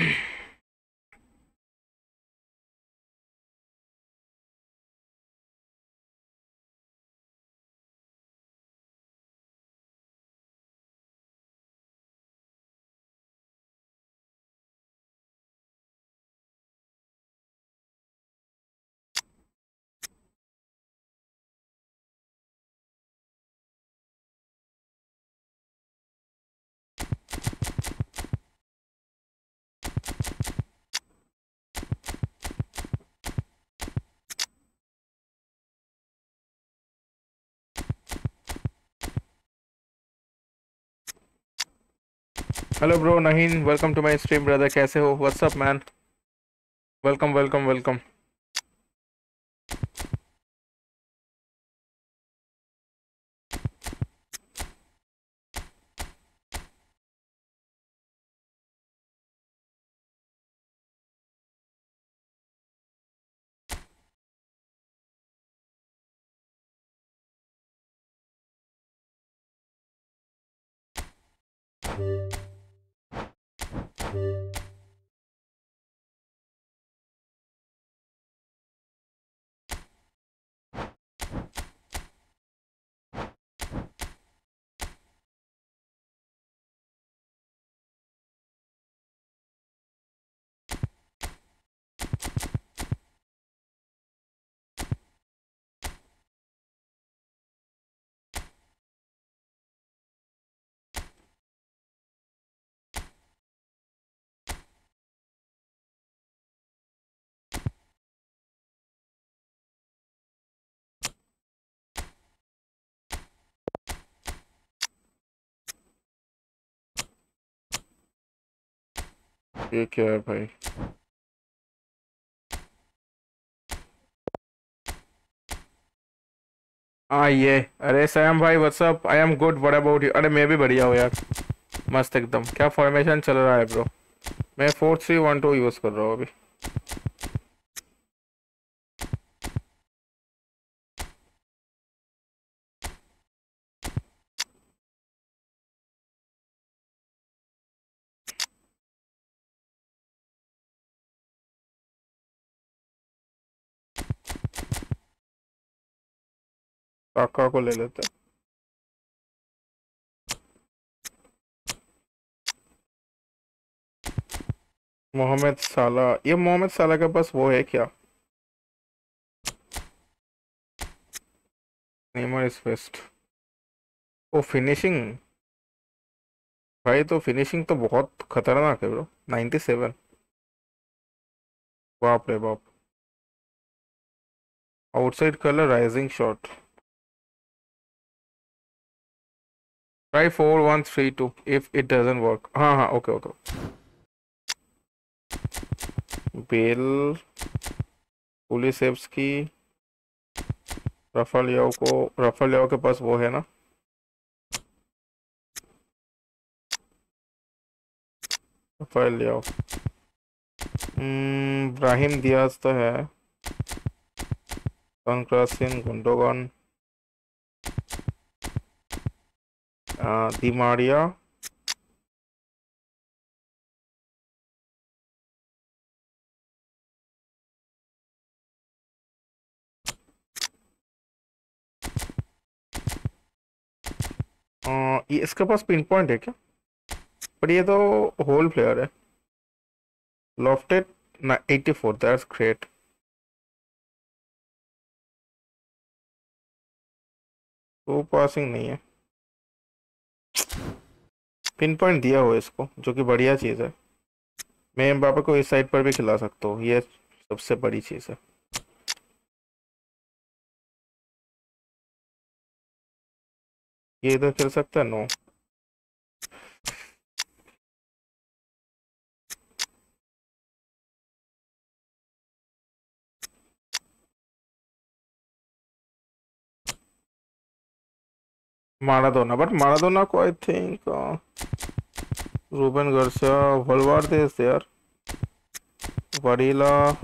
Yeah. Hello bro नहीन welcome to my stream brother कैसे हो? What's up man welcome welcome welcome ये क्या है भाई? हाँ ये। अरे सैम भाई what's up I am good what about you अरे, मैं भी बढ़िया हूँ यार। मस्त एकदम। क्या फॉर्मेशन चल रहा है ब्रो मैं four three one two use कर रहा हूँ अभी। काका को ले लेते मोहम्मद साला, ये मोहम्मद साला के पास वो है क्या? बेस्ट ओ फिनिशिंग भाई तो फिनिशिंग तो बहुत खतरनाक है ब्रो 97 बाप रे बाप। Outside colour rising shot Try 4132 if it doesn't work. हाँ हाँ ओके ओके बेल पुलिस एप्स की रफल याओ को रफल याओ के पास वो है ना? रफल याओ इब्राहिम दियाज तो है. सनक्रासिन Gundogan uh, Di Maria. Uh, ये इसके पास पिन पॉइंट है क्या? पर ये तो होल प्लेयर है। लॉफ्टेड ना 84 दैट्स ग्रेट तो पासिंग नहीं है। पिन पॉइंट दिया हो इसको, जो कि बढ़िया चीज़ है। मैं बापा को इस साइड पर भी खिला सकता हूँ, ये सबसे बड़ी चीज़ है। ये इधर खेल सकता है? No Maradona, but Maradona, I think uh, Ruben Garcia, Valverde is there. Varela.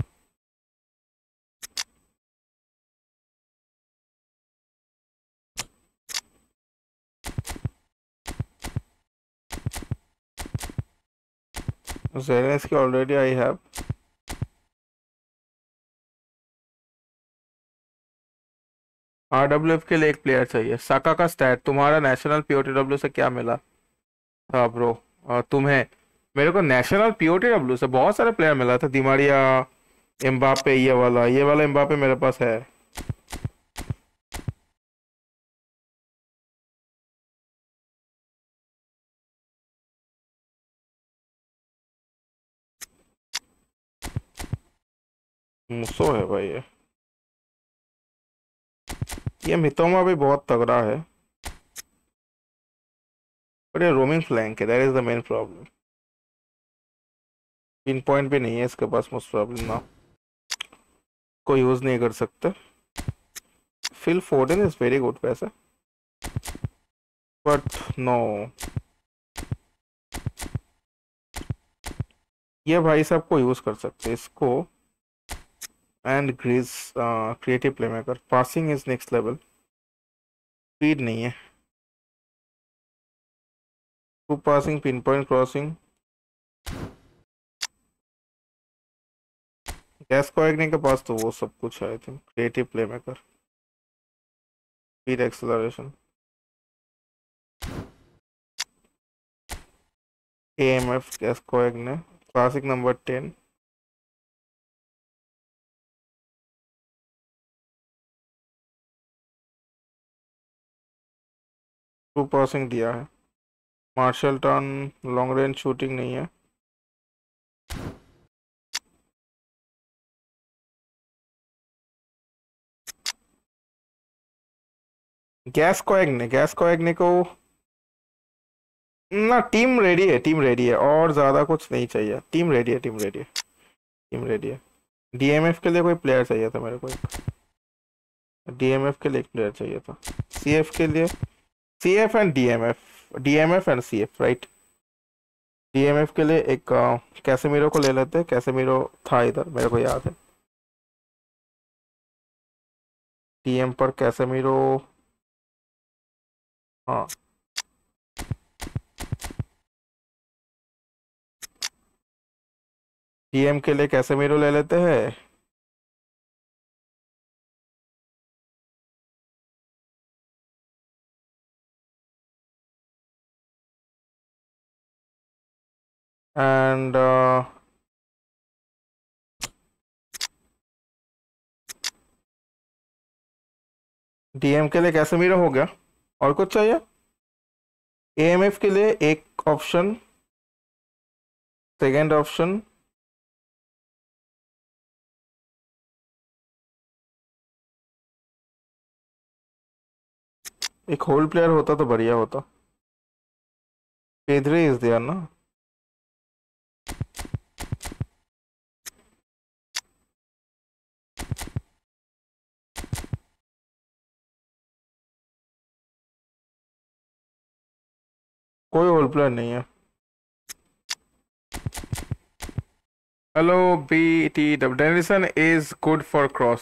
Zelensky already I have. RWF के लिए एक प्लेयर चाहिए। साका का स्टैट तुम्हारा नेशनल पीओटीडब्ल्यू से क्या मिला? था ब्रो तुम्हें, मेरे को नेशनल पीओटीडब्ल्यू से बहुत सारे प्लेयर मिला था। दिमारिया एम्बापे ये वाला ये वाला एम्बापे मेरे पास है। मुसो है भाई ये। ये मितोमा भी बहुत तगड़ा है। पर ये रोमिंग फ्लैंक है that is the main problem pinpoint भी नहीं है इसके पास मोस्ट प्रॉब्लम ना। को यूज़ नहीं कर सकते। Phil Foden is very good वैसे। बट नो ये भाई साहब को यूज़ कर सकते इसको। And Griez creative playmaker passing is next level speed नहीं है। Two passing pinpoint crossing Gascoigne के पास तो वो सब कुछ I think creative playmaker speed acceleration AMF Gascoigne classic number ten two passing दिया है। Marseille turn long range shooting नहीं है। गैस को एग्ने गैस को एग्ने को ना टीम रेडी है टीम रेडी है। और ज़्यादा कुछ नहीं चाहिए। टीम रेडी है टीम रेडी है। टीम रेडी है। डीएमएफ के लिए कोई प्लेयर चाहिए था मेरे को? डीएमएफ के लिए एक प्लेयर चाहिए था। सीएफ के लिए CF and DMF DMF and CF right DMF के लिए एक कैसेमीरो को ले लेते हैं। कैसेमीरो था इधर, मेरे को याद है। DM पर कैसेमीरो हाँ। डीएम के लिए कैसेमीरो ले लेते हैं। And uh, डीएम के लिए कैसे मीरा हो गया। और कुछ चाहिए? एएमएफ के लिए एक ऑप्शन सेकेंड ऑप्शन एक होल प्लेयर होता तो बढ़िया होता। पेदरे इज़ देयर ना? कोई होल प्लान नहीं है। Hello B T Dennison is good for cross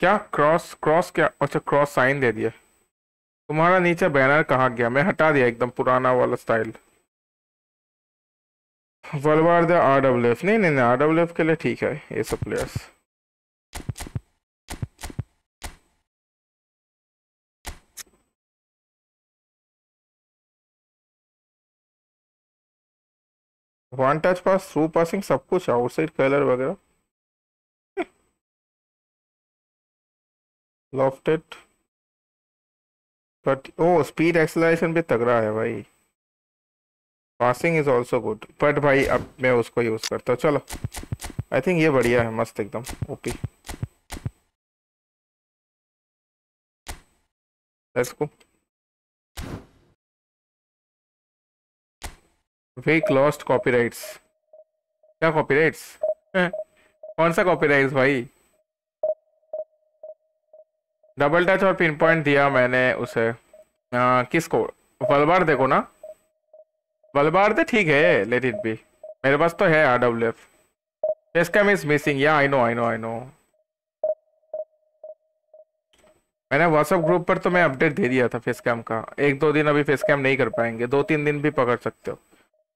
क्या क्रॉस क्रॉस क्या? अच्छा क्रॉस साइन दे दिया। तुम्हारा नीचे बैनर कहाँ गया? मैं हटा दिया एकदम पुराना वाला स्टाइल वलवार द आर डब्ल्यू एफ़ नहीं नहीं आर डब्ल्यू एफ़ के लिए ठीक है, ये सब players one touch pass through passing सब कुछ आउटसाइड कलर वगैरह। Lofted but O speed acceleration भी तगड़ा है भाई। Passing is also good but भाई, अब मैं उसको यूज़ करता हूँ। चलो। आई थिंक ये बढ़िया है, मस्त एकदम OP let's go fake lost copyrights क्या कॉपीराइट्स कौन सा कॉपीराइट्स भाई? डबल टच और पिन पॉइंट दिया मैंने उसे। आ, किसको? वलबार देखो ना। वलबार दे ठीक है लेट इट बी मेरे पास तो है R W F face cam is missing या I know I know I know मैंने व्हाट्सएप ग्रुप पर तो मैं अपडेट दे दिया था फेस कैम का। एक दो दिन अभी फेस कैम नहीं कर पाएँगे। दो तीन दिन भी पकड़ सकते हो।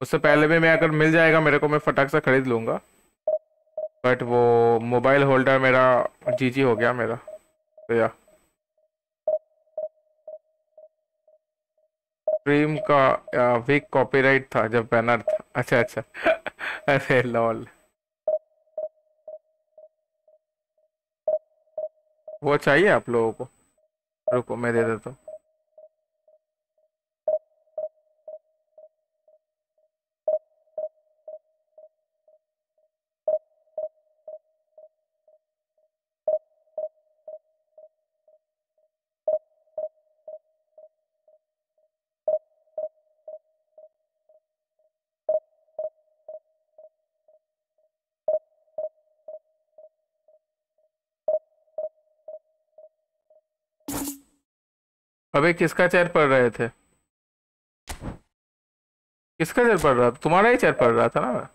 उससे पहले भी मैं अगर मिल जाएगा, मेरे को मैं फटाक से खरीद लूँगा। बट वो मोबाइल होल्डर मेरा जी हो गया मेरा। तो या। स्ट्रीम का वीक कॉपीराइट था, जब बैनर था। अच्छा अच्छा। अरे लॉल वो चाहिए आप लोगों को? रुको, मैं दे देता हूँ। अबे, किसका चेयर पढ़ रहे थे? किसका चेयर पढ़ रहा था? तुम्हारा ही चेयर पढ़ रहा था ना?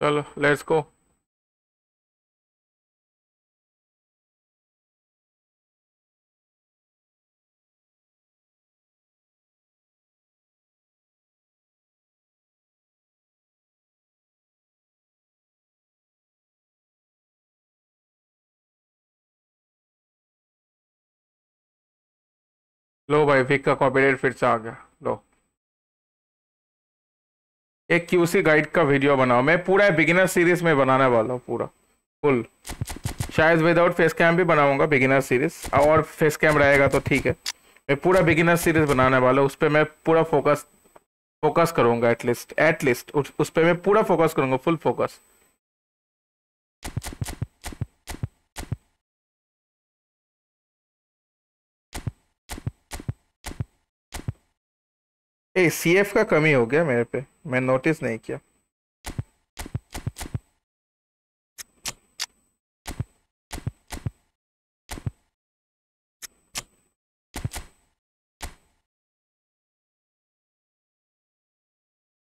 चलो लेट्स गो लो भाई विक का कॉपीराइट फिर से आ गया। लो। एक क्यूसी गाइड का वीडियो बनाओ। मैं पूरा बिगिनर सीरीज़ में बनाने वाला हूँ पूरा। फुल शायद विदाउट फेस कैम भी बनाऊँगा बिगिनर सीरीज़ और फेस कैम रहेगा तो ठीक है। मैं पूरा बिगिनर सीरीज़ बनाने वाला हूँ। उस पर मैं पूरा फोकस फोकस करूँगा एटलीस्ट एटलीस्ट उस पर मैं पूरा फोकस करूँगा full focus A C F का कमी हो गया मेरे पे। मैं नोटिस नहीं किया।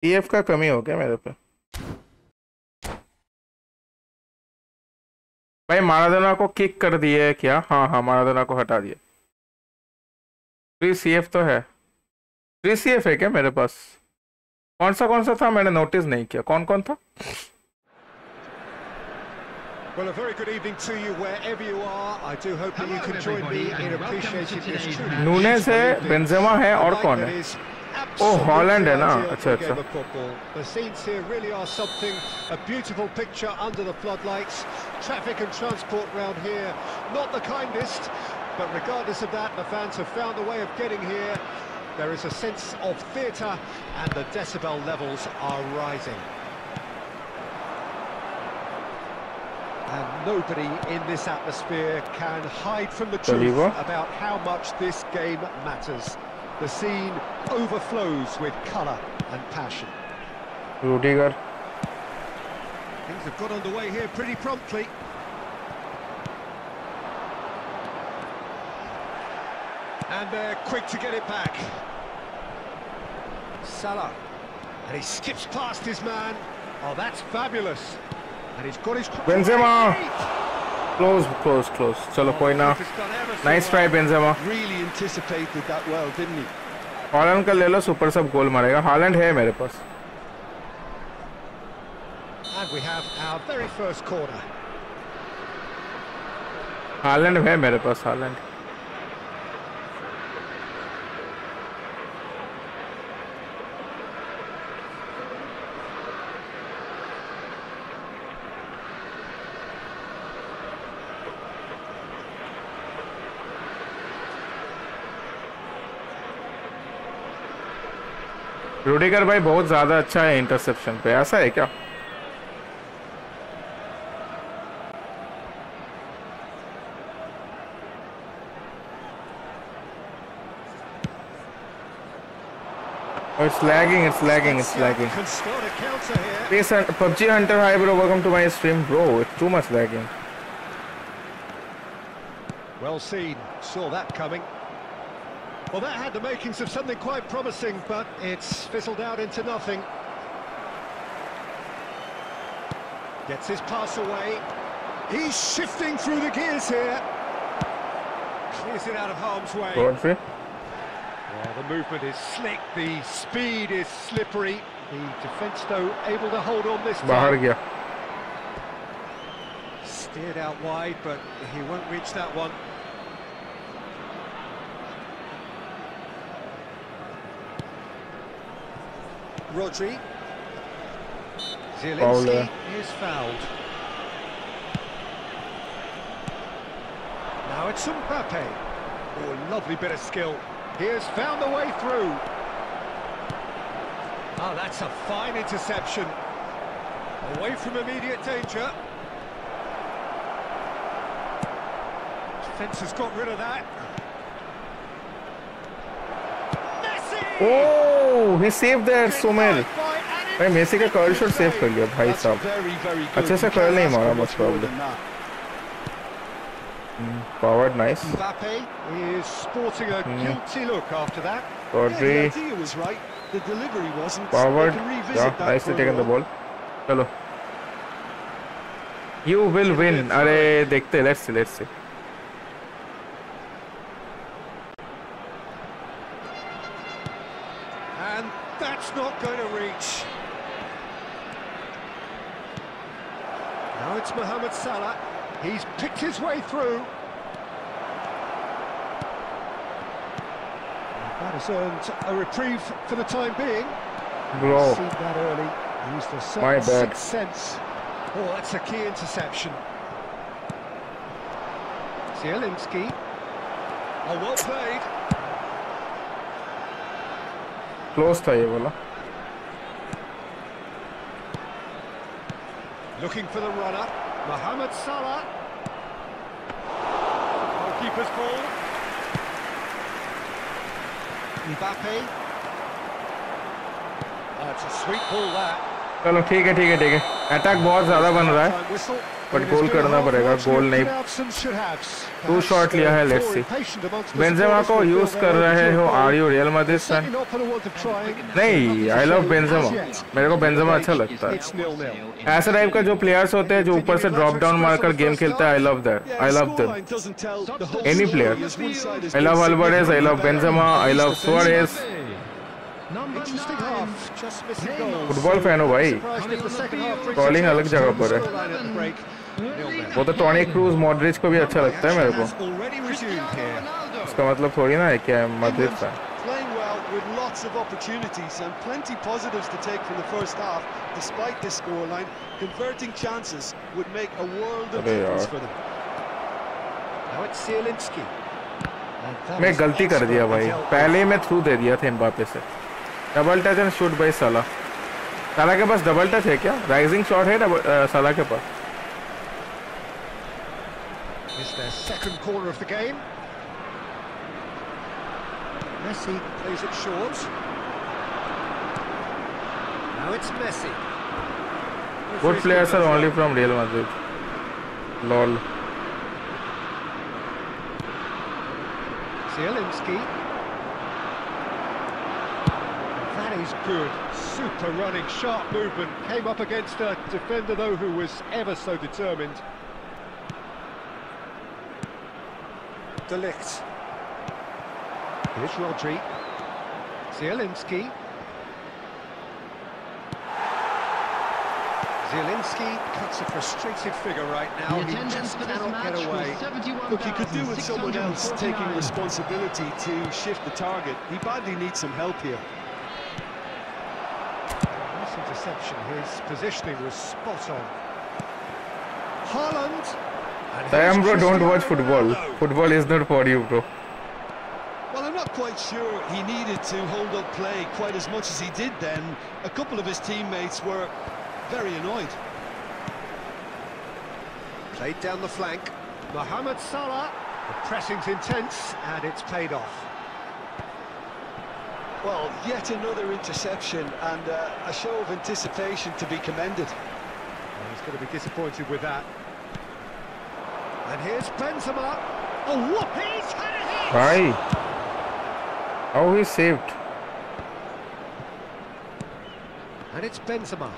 सी एफ़ का कमी हो गया मेरे पे। भाई मारादोना को किक कर दिए क्या? हाँ हाँ मारादोना को हटा दिया सी एफ़ तो है। फ्री सी एफ है क्या मेरे पास कौन सा कौन सा था मैंने नोटिस नहीं किया कौन कौन था Well, a very good evening to you wherever you are. I do hope that you can join me in appreciating this truly. Nunes है, बेंजेमा है और कौन है? Oh, Holland है ना? अच्छा अच्छा. The scenes here really are something. A beautiful picture under the floodlights. Traffic and transport round here, not the kindest. But regardless of that, the fans have found a way of getting here. There is a sense of theatre and the decibel levels are rising. And nobody in this atmosphere can hide from the truth about how much this game matters. The scene overflows with colour and passion. Rudiger. Things have got underway here pretty promptly. And they're quick to get it back. Salah. And he skips past his man. Oh, that's fabulous. And he's got his... Benzema! Close, close, close. Chalo, koi na. Nice try, Benzema. Really anticipated that well, didn't he? Haaland का ले लो super sub goal मारेगा Haaland है मेरे पास And we have our very first corner. Haaland है मेरे पास Holland Rudiger भाई बहुत ज़्यादा अच्छा है इंटरसेप्शन पे ऐसा है क्या Oh, it's lagging, it's lagging, it's lagging. Can start a counter here. Please, uh, PUBG Hunter, hi bro, welcome to my stream, bro. It's too much lagging. Well seen, saw that coming. Well, that had the makings of something quite promising, but it's fizzled out into nothing. Gets his pass away. He's shifting through the gears here. Clears it out of harm's way. Godfrey. The movement is slick, the speed is slippery. The defence, though, able to hold on this time. Steered out wide, but he won't reach that one. Rodri. Zielinski is fouled. Now it's Mbappe. Oh, lovely bit of skill. He has found the way through. Oh, that's a fine interception. Away from immediate danger. Defence has got rid of that. Messi! Oh, he saved that, Sumer. भाई Messi का curl shot save कर लिया भाई That's साहब very, very good. अच्छे से You curl can't नहीं ask मारा for most much more probably than that. Powered nice Mbappe is sporting a guilty look after that. Yeah, the Rodri idea was right. The delivery wasn't. Mohamed Salah. He's picked his way through. That has earned a reprieve for the time being. Bro. Seen that early. Used a certain My bad. sixth sense. Oh, that's a key interception. Zielinski. Oh, well played. Close था ये वाला. Looking for the runner. Mohamed Salah. Goalkeeper's ball. Mbappe. That's a sweet ball that. चलो ठीक है ठीक है ठीक है. अटैक बहुत ज्यादा बन रहा है. बट गोल करना पड़ेगा गोल नहीं। टू शॉट लिया है लेट्स बेंजेमा को यूज़ कर रहे हो आर यू रियल मदिस नहीं आई लव बेंजेमा मेरे को बेंजेमा अच्छा लगता है। ऐसे टाइप का जो प्लेयर्स होते हैं, जो ऊपर से ड्रॉप डाउन मारकर गेम खेलते हैं I love that I love that any player I love Alvarez I love Benzema I love Suarez football fan हो भाई। कॉलिंग अलग जगह पर है। वो तो टॉनी क्रूज मॉडरिच को भी अच्छा लगता है मेरे को. उसका मतलब थोड़ी ना है कि fan Playing well with lots of opportunities and plenty positives to take from the first half, despite this scoreline. Converting chances would make a world of difference for them. Now it's Zielinski. And that मैं गलती कर दिया भाई. पहले ही मैं through दे दिया था एम्बापे से double touch and shoot by साला साला के पास डबल टच है क्या राइजिंग शॉट है साला के पास is their second corner of the game. Messi plays it short. Now it's Messi. Good players are only from Real Madrid. Lol. Zielinski. That is good. Super running, sharp movement. Came up against a defender, though, who was ever so determined. De Ligt. Here's Rodri. Zielinski. Zielinski cuts a frustrated figure right now. The He just cannot get away. Look, he could do with someone else taking responsibility to shift the target. He badly needs some help here. Nice interception. His positioning was spot on. Haaland. And Sam bro don't watch football football is not for you bro Well, I'm not quite sure he needed to hold up play quite as much as he did then. A couple of his teammates were very annoyed. Played down the flank. Mohamed Salah. The pressing's intense, and it's paid off. Well, yet another interception and uh, a show of anticipation to be commended. Well, he's going to be disappointed with that. And here's Benzema. Oh, what? He's had a hit! भाई how he saved And it's Benzema.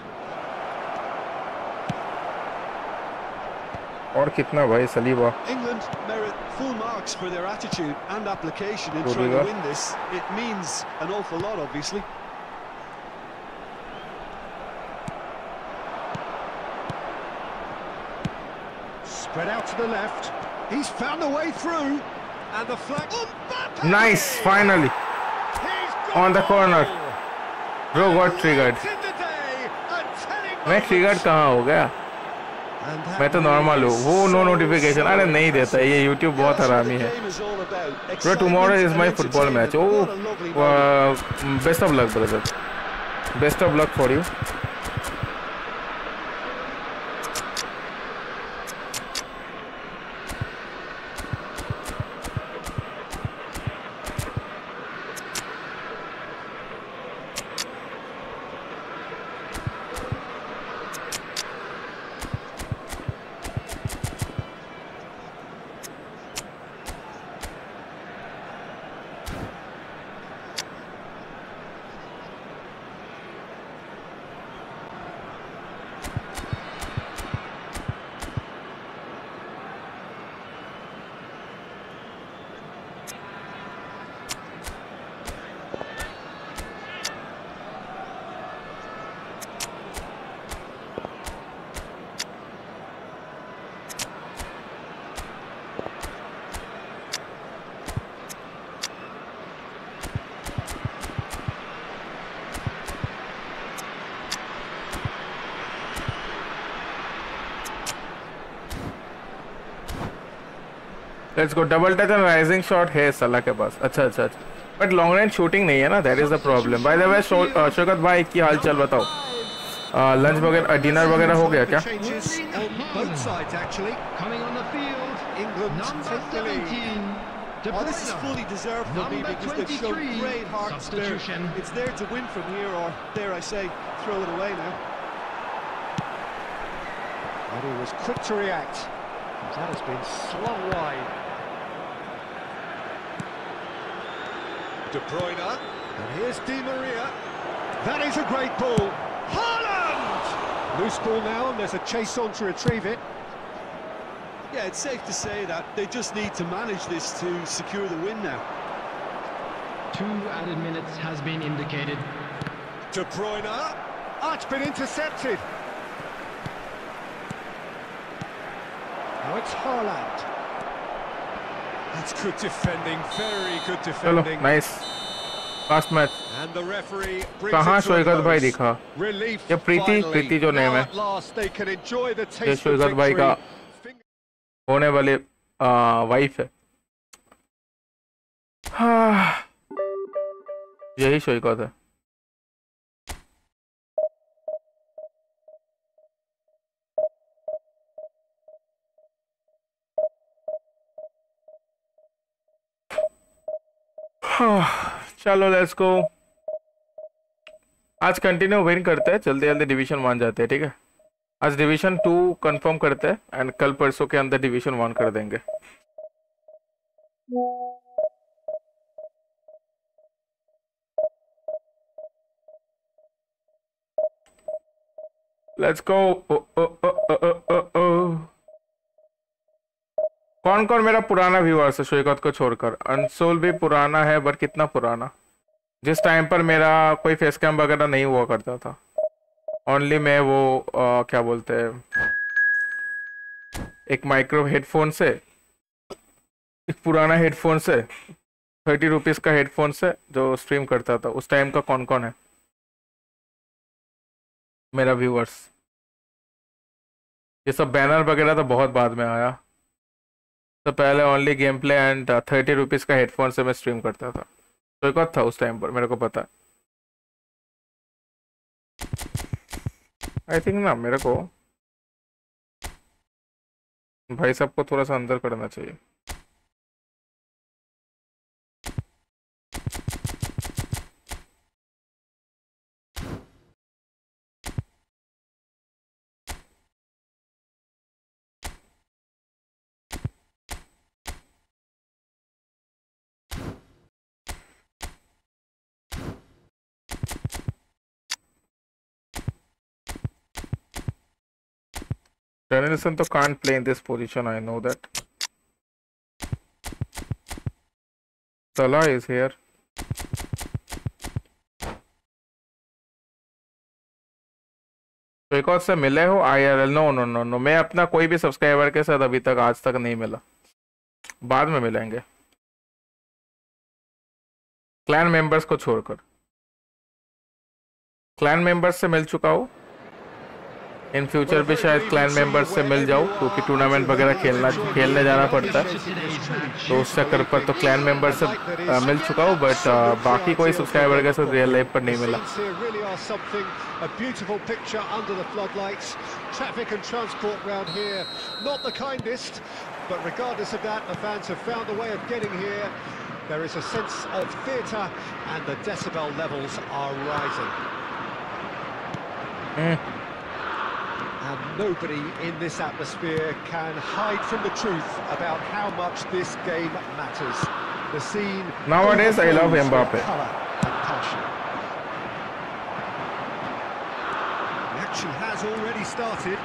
और कितना भाई Saliba England merit full marks for their attitude and application in Good trying to work. win this. It means an awful lot, obviously. Spread out to the left. He's found a way through. And the flag. Mbappe! Nice, finally. He's got On the it. corner. Bro got triggered. It's in the day. A telling मैं moment. Trigger कहाँ हो गया And that मैं तो normal हूँ वो no so, notification so अरे नहीं देता ये यूट्यूब बहुत That's what हरामी the है game is all about. Bro, Excitement tomorrow is and my football match. entertainment. Oh, What a let's go double touch and rising shot है Salah के पास अच्छा अच्छा अच्छा बट लॉन्ग रेंज शूटिंग नहीं है ना that is the problem by the way Shaukat भाई की हाल चाल बताओ लंच वगैरह डिनर वगैरह हो गया क्या Changes on both sides, actually. Coming on the field, England number take the lead. 17, De Oh, this is fully deserved for me because they've shown great heart and spirit. It's there to win from here, or dare I say, throw it away now. And he was quick to react. That has been slung wide. De Bruyne. And here's Di Maria. That is a great ball. Haaland! Loose ball now, and there's a chase on to retrieve it. Yeah, it's safe to say that they just need to manage this to secure the win now. Two added minutes has been indicated. De Bruyne. Ah, it's been intercepted. Now it's Haaland. That's good defending, very good चलो Hello. Nice fast match And the referee brings कहाँ शोएगत भाई दिखा ये प्रीति-. प्रीति जो name name है। ये शोएगत भाई का होने वाले वाइफ है हाँ, यही शोएगत है चलो लेट्स गो आज कंटिन्यू विन करते हैं, जल्दी जल्दी डिवीज़न वन जाते हैं, ठीक है? आज डिवीज़न टू कंफर्म करते हैं एंड कल परसों के अंदर डिवीज़न वन कर देंगे। लेट्स गो कौन कौन मेरा पुराना व्यूअर्स है शोकत को छोड़कर? अनसोल भी पुराना है बट कितना पुराना? जिस टाइम पर मेरा कोई फेस कैम वगैरह नहीं हुआ करता था। ओनली मैं वो अ, क्या बोलते हैं एक माइक्रो हेडफोन से एक पुराना हेडफोन से थर्टी रुपीज़ का हेडफोन से जो स्ट्रीम करता था उस टाइम का कौन कौन है? मेरा व्यूअर्स ये सब बैनर वगैरह तो बहुत बाद में आया। तो पहले only game play and thirty rupees का हेडफोन से मैं स्ट्रीम करता था। तो एक था उस टाइम पर, मेरे को पता। आई थिंक ना, मेरे को भाई सबको थोड़ा सा अंदर करना चाहिए। Danielson to can't play in this position, I know that. Salah is here. तो एक से मिले हो I R L no no no no मैं अपना कोई भी सब्सक्राइबर के साथ अभी तक आज तक नहीं मिला। बाद में मिलेंगे। क्लैन मेंबर्स को छोड़कर। क्लैन मेंबर्स से मिल चुका हूँ। इन फ्यूचर भी शायद क्लैन मेंबर्स से मिल जाऊँ क्योंकि टूर्नामेंट वगैरह खेलना खेलने जाना पड़ता है तो उस चक्कर पर तो क्लैन मेंबर से आ, मिल चुका हूँ बट आ, बाकी कोई सब्सक्राइबर के साथ रियल लाइफ पर नहीं मिला a beautiful picture under the floodlights. Traffic and transport round here, not the kindest, but regardless of that, the fans have found a way of getting here. There is a sense of theatre, and the decibel levels are rising. Mm. And nobody in this atmosphere can hide from the truth about how much this game matters. The scene Nowadays, I love Mbappe. colour and passion. The action has already started.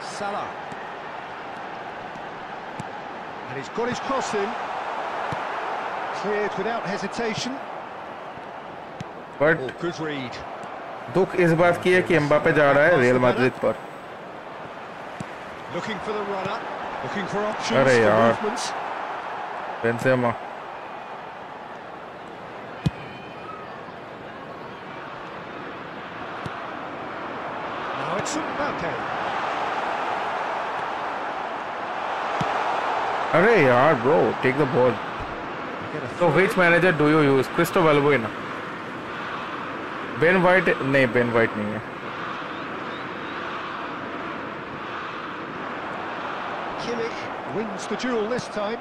Salah. And he's got his crossing. Cleared without hesitation. But दुख इस बात की है कि Mbappe जा रहा है real Madrid पर। अरे यार। बेंसेमा अरे यार ब्रो टेक द बॉल तो which manager do you use Christo वेलबोइना बेन वाइट नहीं बेन वाइट नहीं है Kimmich wins the duel this time.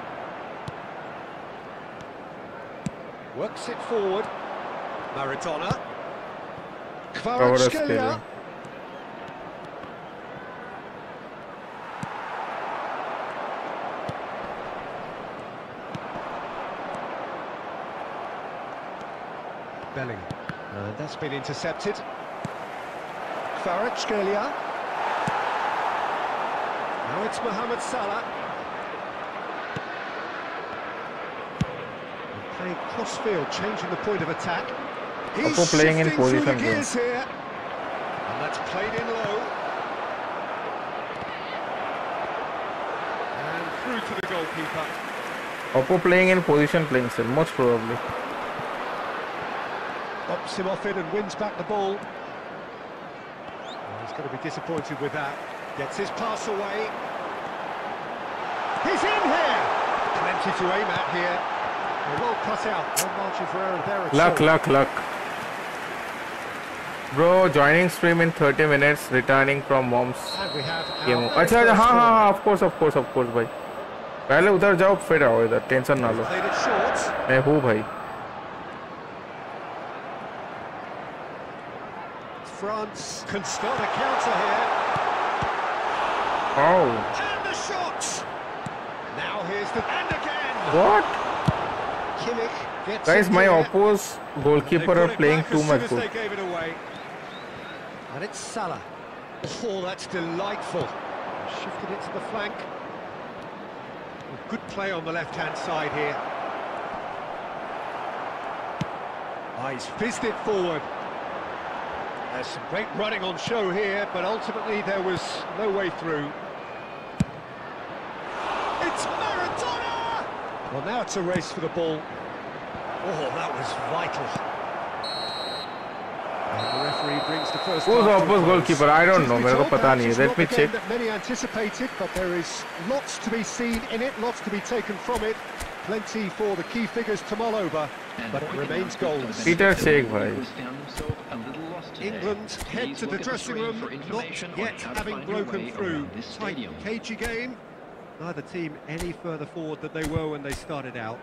Works it forward. Maradona. Kvaratskhelia. That's been intercepted. Kvaratskhelia. Now it's Mohamed Salah. Playing cross-field, changing the point of attack. He's playing in shifting through the position gears here. And that's played in low. And through to the goalkeeper. Oppo playing in position playing still most probably Bops him off it and wins back the ball. Well, he's going to be disappointed with that. Gets his pass away. He's in here! Plenty to aim at here. A well cut out. No margin for error there at luck all. luck luck bro joining stream in 30 minutes returning from mom's And we have our game very अच्छा अच्छा first हाँ हाँ corner. हाँ of course of course of course भाई पहले उधर जाओ फिर आओ इधर टेंशन ना लो Played it short. मैं हूँ भाई can start a counter here. Oh, And the shot! Now here's the... And again! what? Kimmich gets Guys, my oppose goalkeeper are playing too much soon as good. They gave it away. And it's Salah. Oh, that's delightful. Shifted it to the flank. Good play on the left-hand side here. Ah, he's fizzed it forward. There's some great running on show here, but ultimately there was no way through. It's Maradona! Well, now it's a race for the ball. Oh, that was vital. The referee brings the first Who's half to a opposite close. goalkeeper? I don't Truth know. be मेरे को told, पता perhaps नहीं है. it's Let not me the check. game that many anticipated, but there is lots to be seen in it, lots to be taken from it. Plenty for the key figures to mull over, And but it remains goals. Peter Segway. England head to the dressing room, not yet having broken through. Tight, cagey game. Neither team any further forward than they were when they started out.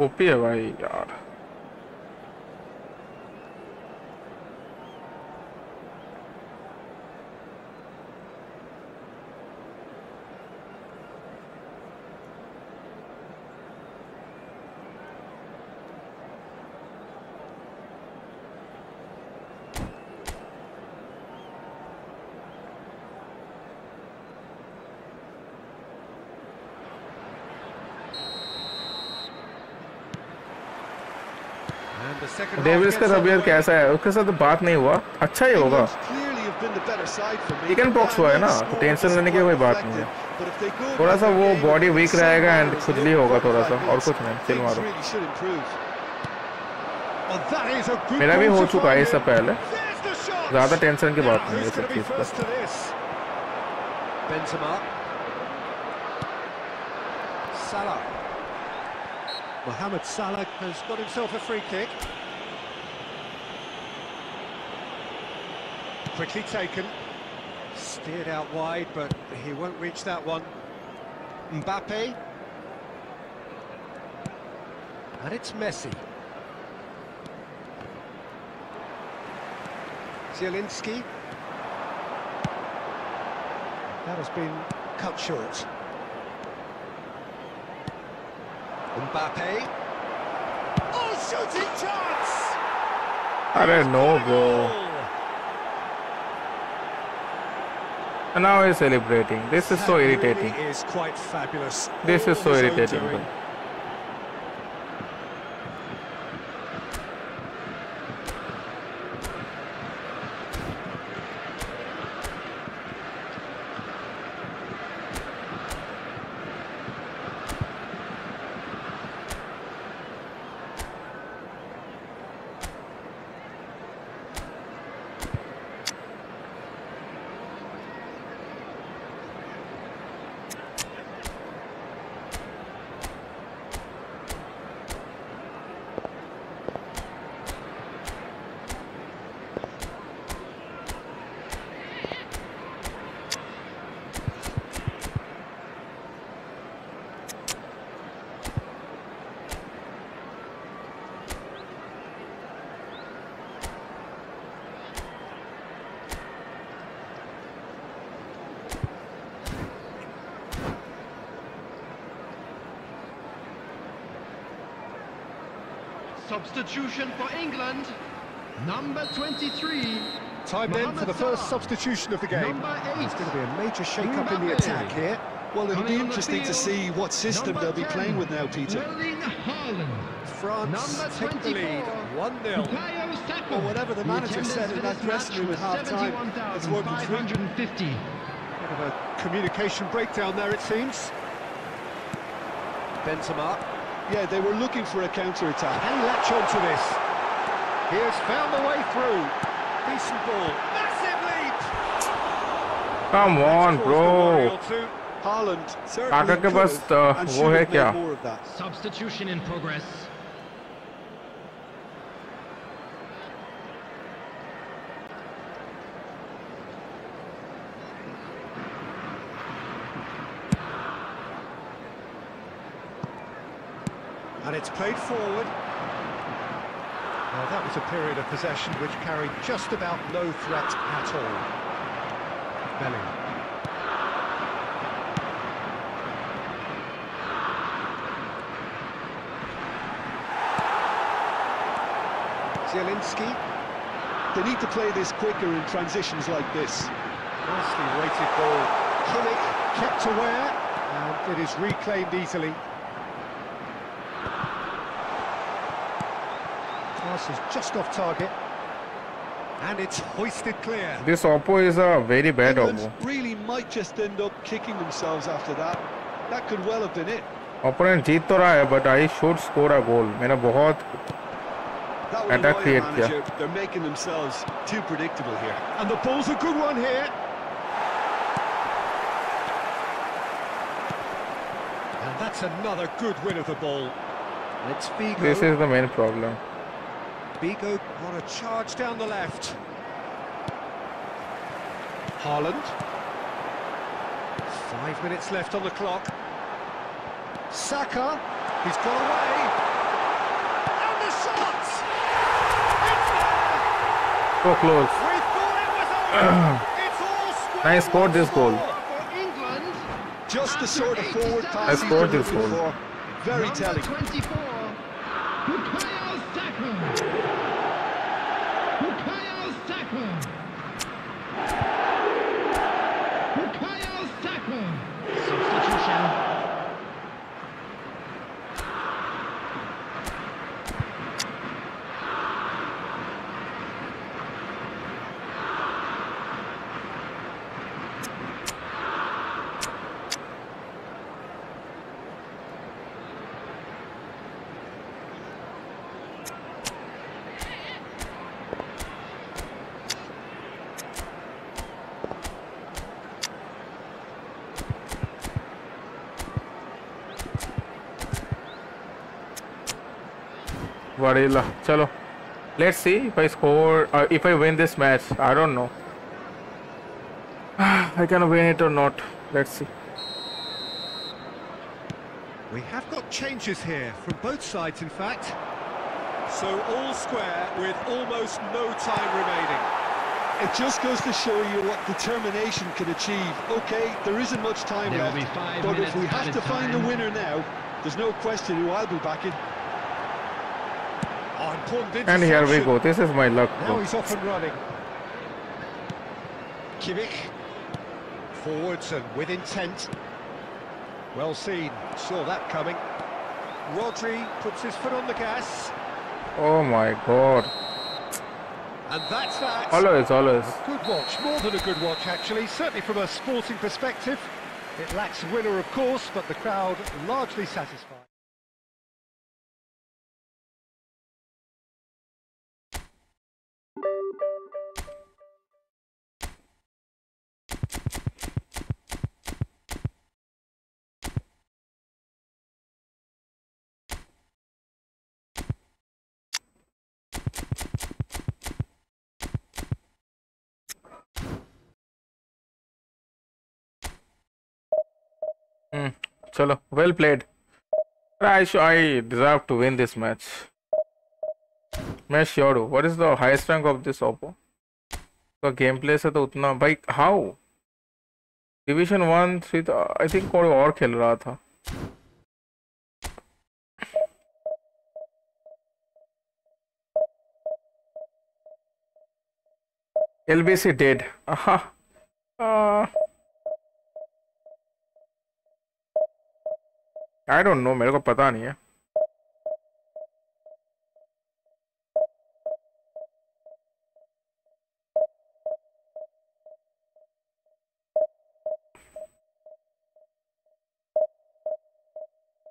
OP है भाई यार Davis का तबियत कैसा है? उसके साथ तो बात नहीं हुआ। अच्छा ही होगा। पॉक्स हुआ है ना? तो टेंशन लेने की कोई बात नहीं है। थोड़ा सा वो बॉडी वीक रहेगा एंड खुजली होगा थोड़ा सा, और कुछ नहीं चिल मारो। मेरा भी हो चुका है इससे पहले। ज़्यादा टेंशन की बात नहीं है सब Salah. Mohamed Salah has got himself a free kick. Quickly taken. Steered out wide, but he won't reach that one. Mbappe. And it's Messi. Zielinski. That has been cut short. Mbappe. Oh, shooting chance! I don't know, bro. And now he's celebrating. This is so irritating. This is so irritating. Bro. Substitution for England. Number 23. Time then for the first substitution of the game. Number There's eight. going to be a major shake-up in the attack here. Well, it'll Coming be interesting to see what system number they'll be playing with now, Peter. Erling France take the lead, 1-0. Bukayo Well, whatever the manager attendance said in that dressing room at half-time, it's working for him. 71,550. Bit of a communication breakdown there, it seems. Benzema. Yeah, they were looking for a counter-attack. And latch on to this. He has found the way through. Decent ball. Massive lead! Come on, bro. Haaland certainly could, uh, and should. Substitution in progress. Played forward. Now that was a period of possession which carried just about no threat at all. Bellingham. Zielinski, They need to play this quicker in transitions like this. nicely weighted ball. Kimmich kept aware, and it is reclaimed easily. pass is just off target. And it's hoisted clear. This Oppo is a very bad England Oppo. really might just end up kicking themselves after that. That could well have been it. Opponent जीत तो रहा है but I should score a goal. मैंने बहुत That would Attack annoy the create किया. manager. They're making themselves too predictable here. And the ball's a good one here. And that's another good win of the ball. And it's Figo. this is the main problem. Figo on a charge down the left. Haaland. Five minutes left on the clock. Saka. He's got away. And the shot! It's there! So close. We thought it was over. it's all square I scored this goal. for England. Just the sort of forward pass he's scored this goal. for. Very Number telling. 24, Bukayo Saka. Bukayo Saka. Bukayo Saka. Substitution. Varela. Chalo. Let's see if I score, uh, if I win this match. I don't know. I can win it or not. Let's see. We have got changes here from both sides, in fact. So all square with almost no time remaining. It just goes to show you what determination can achieve. Okay, there isn't much time There will left, but if we have added to find the winner now, there's no question who I'll be backing. And here we go. This is my luck. Now he's off and running. Kimmich. Forwards and with intent. Well seen. Saw that coming. Rodri puts his foot on the gas. Oh my god. And that's that. Always, always. Good watch, more than a good watch actually, certainly from a sporting perspective. It lacks winner of course, but the crowd largely satisfied. Hmm. Chalo. Well played. I sh- I deserve to win this match. मैं sure हूँ what is the highest rank of this oppo का game play से तो उतना, भाई how division one three तो I think कोई और खेल रहा था LBC dead. Aha. I don't know, मेरे को पता नहीं है।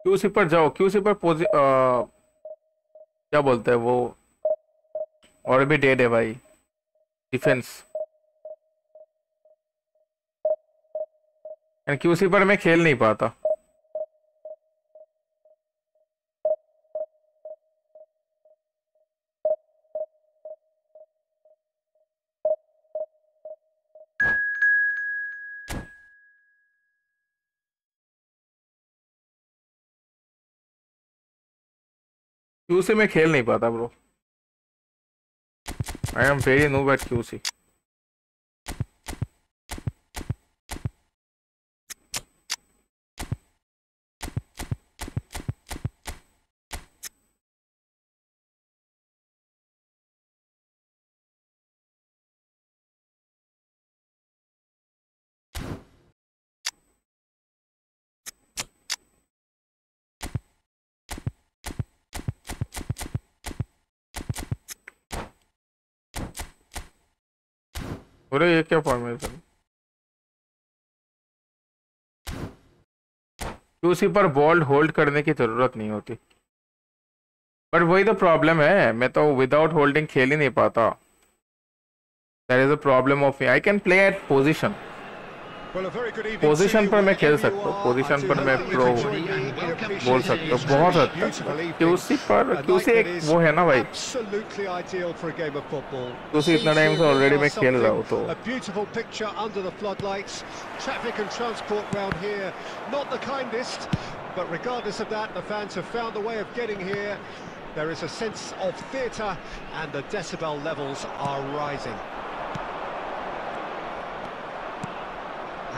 क्यूसी पर जाओ क्यूसी पर पोजि क्या बोलते हैं वो? और भी डेड है भाई। डिफेंस क्यूसी पर मैं खेल नहीं पाता। क्यूसी में खेल नहीं पाता bro I am very no at QC अरे, ये क्या फॉर्मेशन क्यूसी पर बॉल होल्ड करने की ज़रूरत नहीं होती। बट वही तो प्रॉब्लम है, मैं तो विदाउट होल्डिंग खेल ही नहीं पाता। That is a problem of I can play at position position पर मैं खेल सकता हूँ, पोजीशन पर मैं pro बोल सकता हूँ, बहुत हद तक। क्यूसी पर क्यूसी एक वो है ना भाई क्यूसी इतना टाइम से already मैं खेल रहा हूँ, तो। A beautiful picture under the floodlights. Traffic and transport round here, not the kindest, but regardless of that, the fans have found a way of getting here. There is a sense of theatre, and the decibel levels are rising.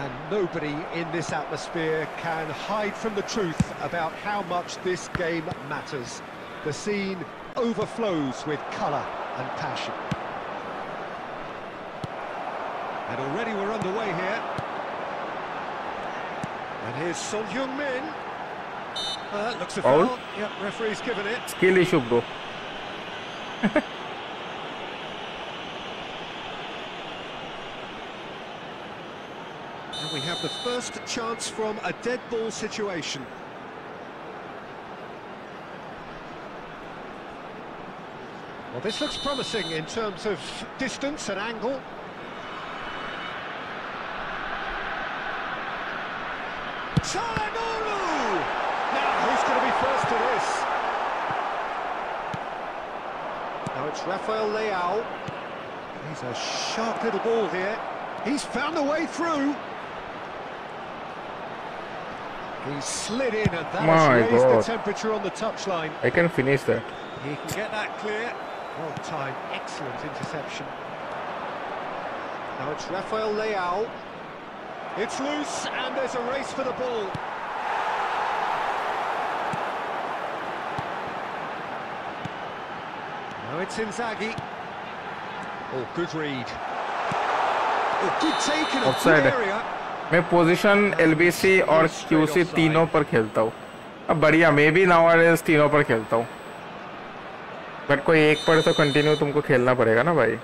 and nobody in this atmosphere can hide from the truth about how much this game matters. The scene overflows with colour and passion. And already we're underway here. And here's Son Heung-min. Uh, looks a foul. Yep, referee's given it. Skill issue, bro. we have the first chance from a dead ball situation. Well, this looks promising in terms of distance and angle. Chalanolu! Now, who's going to be first to this? Now it's Rafael Leao. He's a sharp little ball here. He's found a way through. He slid in and that My raised God. the temperature on the touchline. I can finish that. He can get that clear. Well time, excellent interception. Now it's Rafael Leao. It's loose and there's a race for the ball. Now it's Inzaghi. Oh, good read. Oh, good take in a area. मैं position LBC और QC तीनों पर खेलता हूँ। अब बढ़िया मैं भी नावाडेज तीनों पर खेलता हूँ। बट कोई एक पर तो कंटिन्यू तुमको खेलना पड़ेगा ना भाई।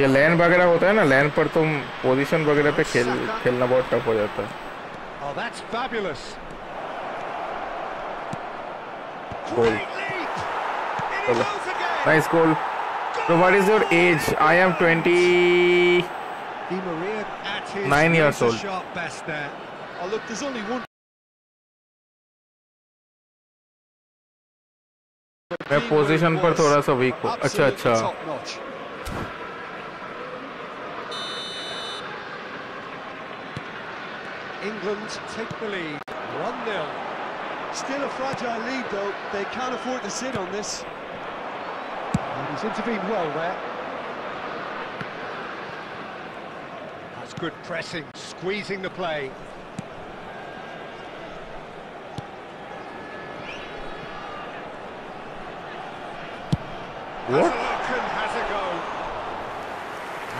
ये लैन वगैरह होता है ना लैन पर तुम पोजीशन वगैरह पे खेल खेलना बहुत टफ हो जाता है। Oh, that's fabulous. Goal. Nice goal So what is your age? I am 20 Di Maria at his Nine years razor old. sharp best there. Oh, look, there's only one. मैं position पर थोड़ा सा week हूँ अच्छा Absolutely अच्छा top notch. England take the lead. 1-0. Still a fragile lead, though. They can't afford to sit on this. And he's intervened well there. That's good pressing, squeezing the play. What? Has a look and has a go.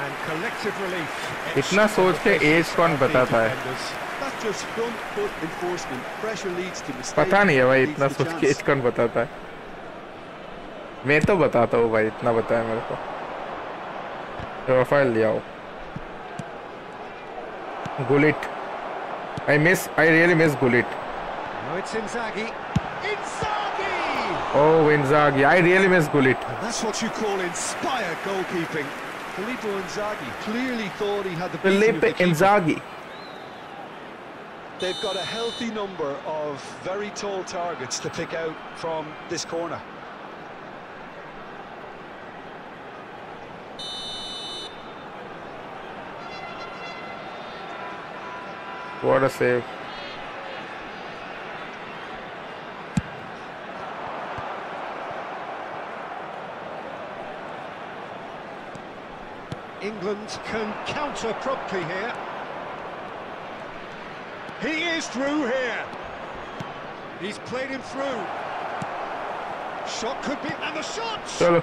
And collective relief. इतना सोच के as कौन बताता है Defenders. That's just front foot enforcement. Pressure leads to mistakes. पता नहीं है भाई leads इतना to सोच के chance. एज कौन बताता है मैं तो बताता हूँ भाई इतना बताया मेरे को प्रोफाइल लिया हो Gullit I miss I really miss Gullit Now it's Inzaghi. Inzaghi! Oh, Inzaghi. I really miss Gullit. And that's what you call inspired goalkeeping. Filippo Inzaghi clearly thought he had the beating of Felipe the keeper. Inzaghi. They've got a healthy number of very tall targets to pick out from this corner. What a save. England can counter promptly here. He is through here. He's played him through. Shot could be, and the shot! Chalo.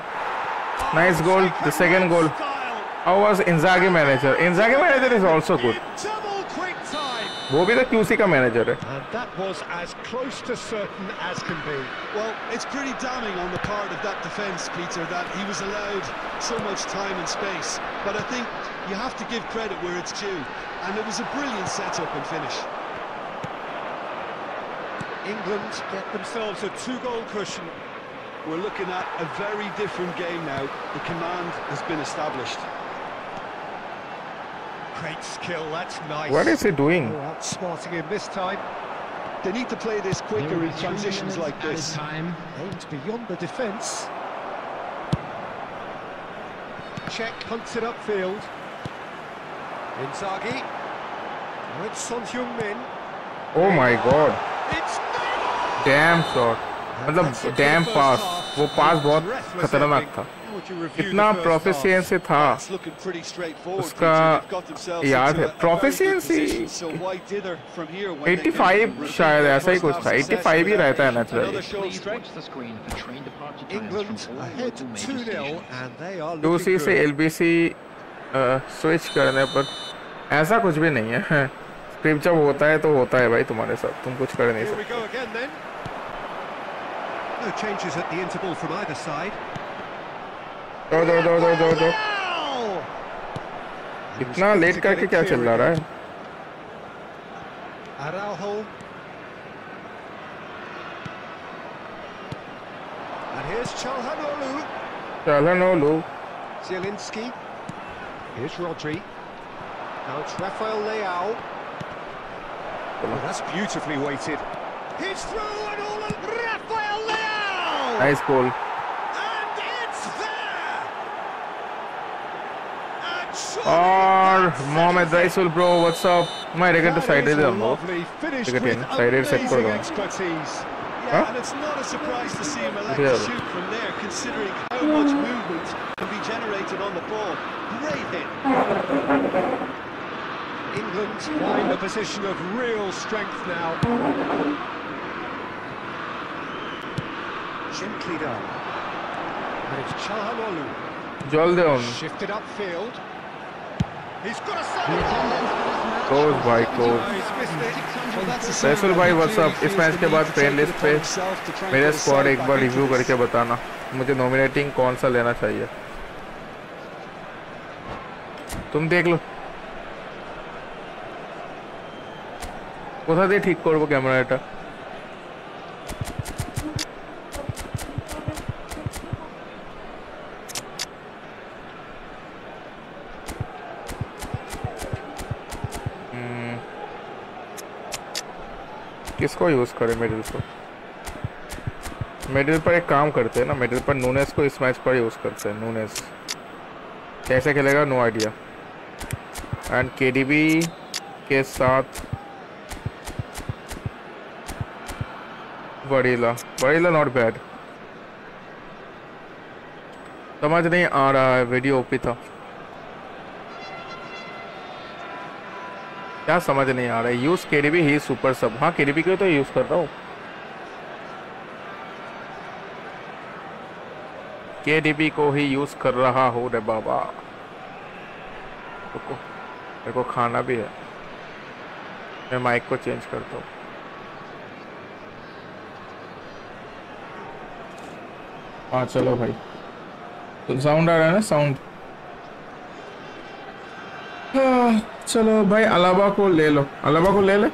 Nice goal. The second goal. How was Inzaghi manager? Inzaghi manager is also good. In double quick time वो भी तो QC का manager है And that was as close to certain as can be. Well, it's pretty damning on the part of that defence, Peter, that he was allowed so much time and space. But I think you have to give credit where it's due. And it was a brilliant setup and finish. England get themselves a two-goal cushion. We're looking at a very different game now. The command has been established. Great skill, that's nice. What is he doing? Oh, Outsmarting him this time. They need to play this quicker in transitions like this. Time. Oh, Aimed beyond the defence. Check punts it upfield. Inzaghi. Now Son Heung-min. Oh my god. It's... Damn shot. That's damn fast. वो पास बहुत खतरनाक था। इतना प्रोफेसियंसी था। उसका याद है प्रोफेसियंसी 85 शायद ऐसा ही कुछ था। 85 ही रहता है नेचुरली दूसरी से एलबीसी स्विच करने पर ऐसा कुछ भी नहीं है। स्क्रिप्ट जब होता है तो होता है भाई तुम्हारे साथ। तुम कुछ कर नहीं सकते। No changes at the interval from either side. दो दो दो दो दो दो Wow! He was इतना quick लेट to करके get क्या it चल clear रहा again. है Araujo. And here's Chalhanoglu. चलो no low Zielinski. Here's Rodri. Now it's Rafael Leao. Oh, that's beautifully weighted. He's through and all of Rafael Leao! Nice goal And it's there! And surely और that Mohammad settles it. Raisul bro what's up मैं रेगेट That side is दे दो lovely, finished Look at with him, side set amazing for them. expertise. Yeah, Huh? and it's not a surprise to see him elect Yeah. to shoot from there, considering how much movement can be generated on the ball. Great hit. England find a position of real strength now. Gently done. And it's Chahanolu. जल्दी on Shifted upfield. He's got a The save. attendance for this match Close by is close. Oh, he's missed it. Well, that's a 600 sign Faisal that भाई he what's clearly up इस feels match the के need बाद to friend take it list upon पे himself to try and मेरे put his squad side एक back bar into review this. करके बताना मुझे नॉमिनेटिंग कौन सा लेना चाहिए तुम देख लो কোথা দিয়ে ঠিক করবো ক্যামেরাটা किसको यूज़ करें मिडिल को? मिडिल पर एक काम करते हैं ना मिडिल पर नूनेस को इस मैच पर यूज़ करते हैं नूनेस कैसे खेलेगा? नो आइडिया एंड केडीबी के साथ वड़ीला वड़ीला नॉट बैड समझ नहीं आ रहा है वीडियो ओपी था। क्या समझ नहीं आ रहा है। यूज़ केडीबी ही सुपर सब हाँ केडीबी को तो यूज़ कर रहा हूँ। केडीबी को ही यूज़ कर रहा हूँ रे बाबा। रुको, मेरे को खाना भी है। मैं माइक को चेंज करता हूँ। हाँ चलो भाई। तो साउंड आ रहा है ना साउंड चलो भाई अलावा को ले लो। अलावा को ले ले।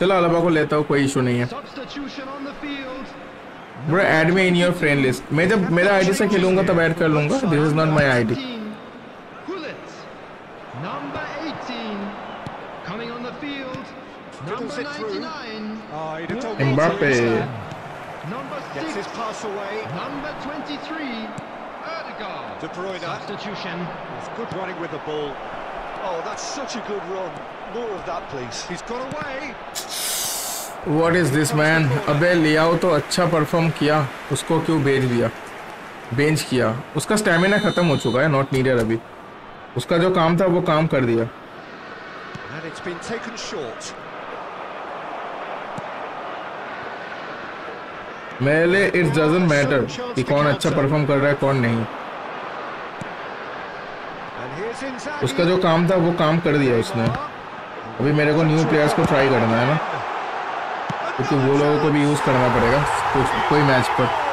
चलो अलावा को लेता हूँ कोई इशू नहीं है। Bro add me in your friend list मैं जब मेरा आईडी से खेलूँगा तब ऐड कर लूँगा। This is not my ID Mbappe. Gets. Number 23. De Bruyne. Substitution. He's good running with the ball. Oh, that's such a good run. More of that, please. He's got away. What is this man अबे Leao तो अच्छा perform किया उसको क्यों भेज दिया bench किया उसका स्टेमिना खत्म हो चुका है नॉट नीडेड अभी उसका जो काम था वो काम कर दिया And it's been taken short. मेरे लिए इट डजंट मैटर कि कौन अच्छा परफॉर्म कर रहा है कौन नहीं And here's Here's Inzaghi. उसका जो काम था, वो काम कर दिया उसने। अभी मेरे को न्यू प्लेयर्स को ट्राई करना है ना। क्योंकि वो लोगों को भी यूज़ करना पड़ेगा, कुछ, कोई मैच पर।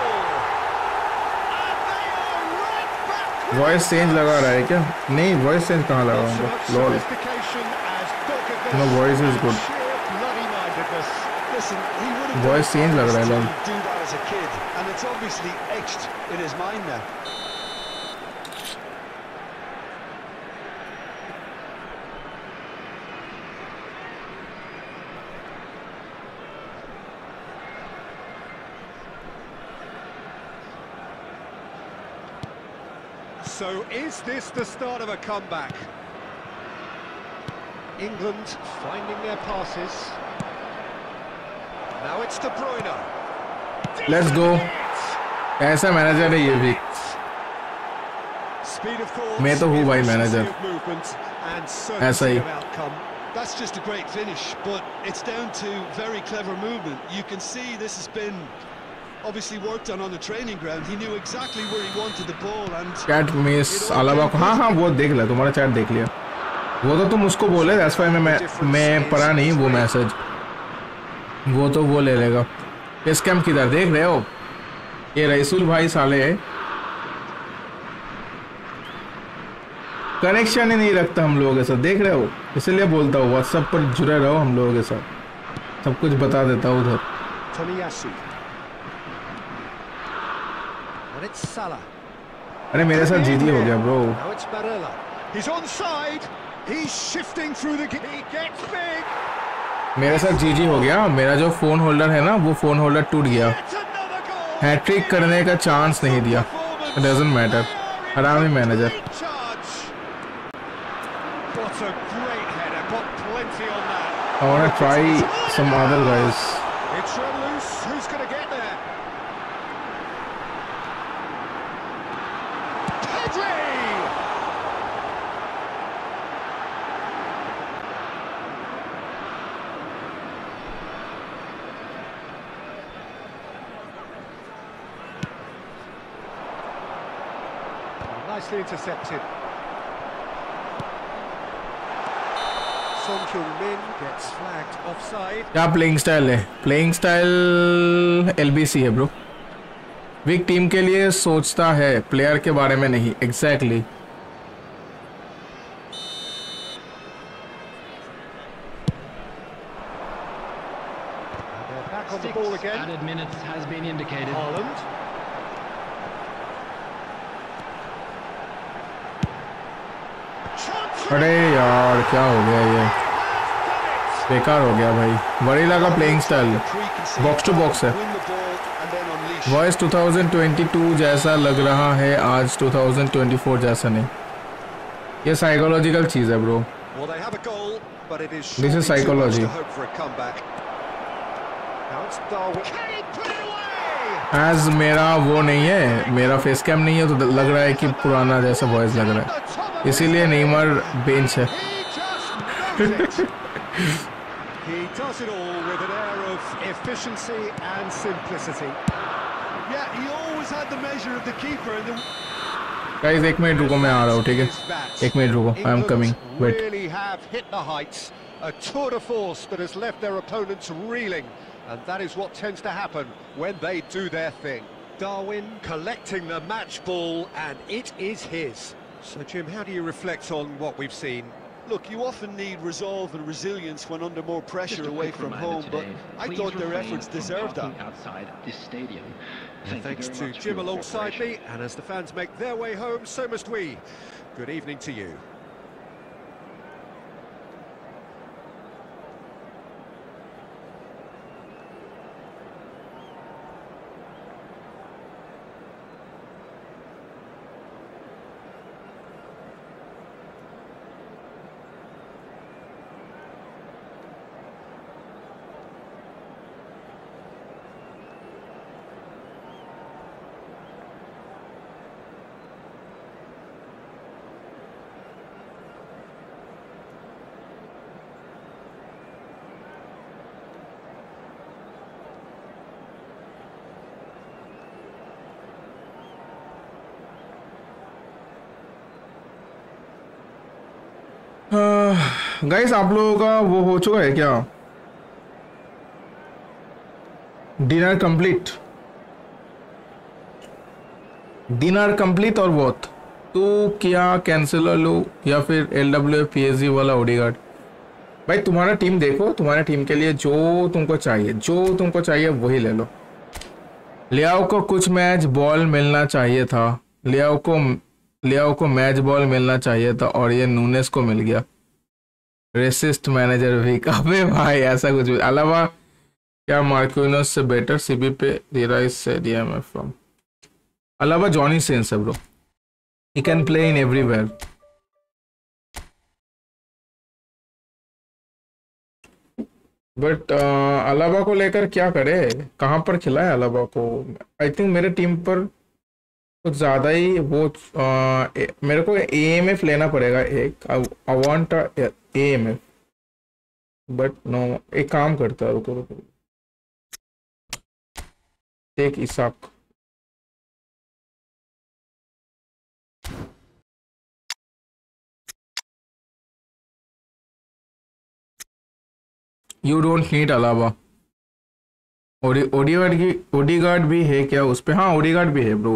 वॉइस चेंज लगा रहा है क्या? नहीं वॉइस चेंज कहाँ लगाऊँगा lol he would have Voice done change लग रहा है lol So is this the start of a comeback? England finding their passes. Now it's De Bruyne. Let's go. ऐसा मैनेजर है ये भी Speed of thought, मैं तो हूँ भाई efficiency manager. of movement, and ऐसा ही। certainty of outcome. That's just a great finish, but it's down to very clever movement. You can see this has been obviously worked on on the training ground. He knew exactly where he wanted the ball, and chat miss Alaba को हाँ हाँ वो देख लिया तुम्हारा chat देख लिया। वो तो तुम उसको बोले दैट्स व्हाई मैं मैं पढ़ा नहीं वो मैसेज वो तो वो ले लेगा। इस कैम किधर देख रहे हो? ये रईसुल भाई साले। कनेक्शन ही नहीं रखता हम लोगों के साथ। देख रहे हो? इसलिए बोलता हूँ व्हाट्सएप पर जुड़े रहो हम लोगों के साथ। सब कुछ बता देता हूँ उधर Tomiyasu. And it's Salah. अरे मेरे साथ जीती हो गया bro Now it's Barella. He's onside. He's shifting through the... He gets big. मेरे साथ जीजी हो गया मेरा जो फ़ोन होल्डर है ना वो फ़ोन होल्डर टूट गया. हैट्रिक करने का चांस नहीं दिया. Doesn't matter manager plenty on that. I want to try some other guys. It's run loose. Who's going to get there? Pedri! Nicely intercepted. Son Heung-min gets flagged offside. क्या playing style है playing style LBC है bro weak team के लिए सोचता है player के बारे में नहीं exactly exactly. And they're back on the Six ball again. added minutes has been indicated. Haaland. Chance अरे यार क्या हो गया ये बेकार हो गया भाई। वरीला का playing style box to box है। वॉइस 2022 जैसा लग रहा है, आज 2024 जैसा नहीं। ये साइकोलॉजिकल चीज़ है bro this is psychology edge मेरा वो नहीं है, मेरा फेस कैम नहीं है तो लग रहा है कि पुराना जैसा वॉइस लग रहा है। इसीलिए नेमर बेंच है। does it. he does it all with an air of efficiency and simplicity. Yeah, he always had the measure of the keeper and the guys एक मिनट रुको मैं आ रहा हूँ ठीक है Is that एक मिनट रुको I am England coming wait really have hit the heights. A tour de force that has left their opponents reeling. And that is what tends to happen when they do their thing. Darwin collecting the match ball, and it is his. So, Jim, how do you reflect on what we've seen? Look, you often need resolve and resilience when under more pressure away from reminder home, but I thought their efforts deserved that. outside this stadium. Thank Thanks to very much for Jim alongside me, and as the fans make their way home, so must we. Good evening to you. Guys आप लोगों का वो हो चुका है क्या? Dinner complete dinner complete और what तो क्या कैंसिल लो या फिर L W F P S G वाला ओडीगार्ड भाई, तुम्हारा टीम देखो, तुम्हारे टीम के लिए जो तुमको चाहिए, जो तुमको चाहिए वही ले लो। लियाओ को कुछ मैच बॉल मिलना चाहिए था। लियाओ को लियाओ को मैच बॉल मिलना चाहिए था और ये नूनेस को मिल गया। रेसिस्ट मैनेजर भी अबे भाई? ऐसा कुछ भी। अलावा क्या मार्क्यूनस से बेटर सीबी पे रिराइज से डीएमएफ फ्रॉम अलावा जॉनी सेंस है bro he can play in everywhere but Alaba को लेकर क्या करे? कहाँ पर खिलाए अलावा को? आई थिंक मेरे टीम पर कुछ ज़्यादा ही वो ए, मेरे को ए एम एफ़ लेना पड़ेगा एक। I want a F but no एक काम करता है, रुको रुको। Take Isak you don't need अलावा ओडी ओडीगार्ड की ओडीगार्ड भी है क्या उस पर हाँ ओडीगार्ड भी है bro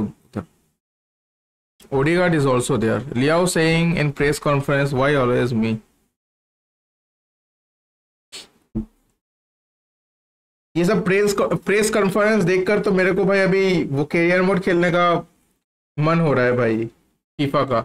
Odegaard is also there Leao saying in press conference why always me ये सब प्रेस प्रेस कॉन्फ्रेंस देखकर तो मेरे को भाई अभी वो कैरियर मोड खेलने का मन हो रहा है भाई फीफा का।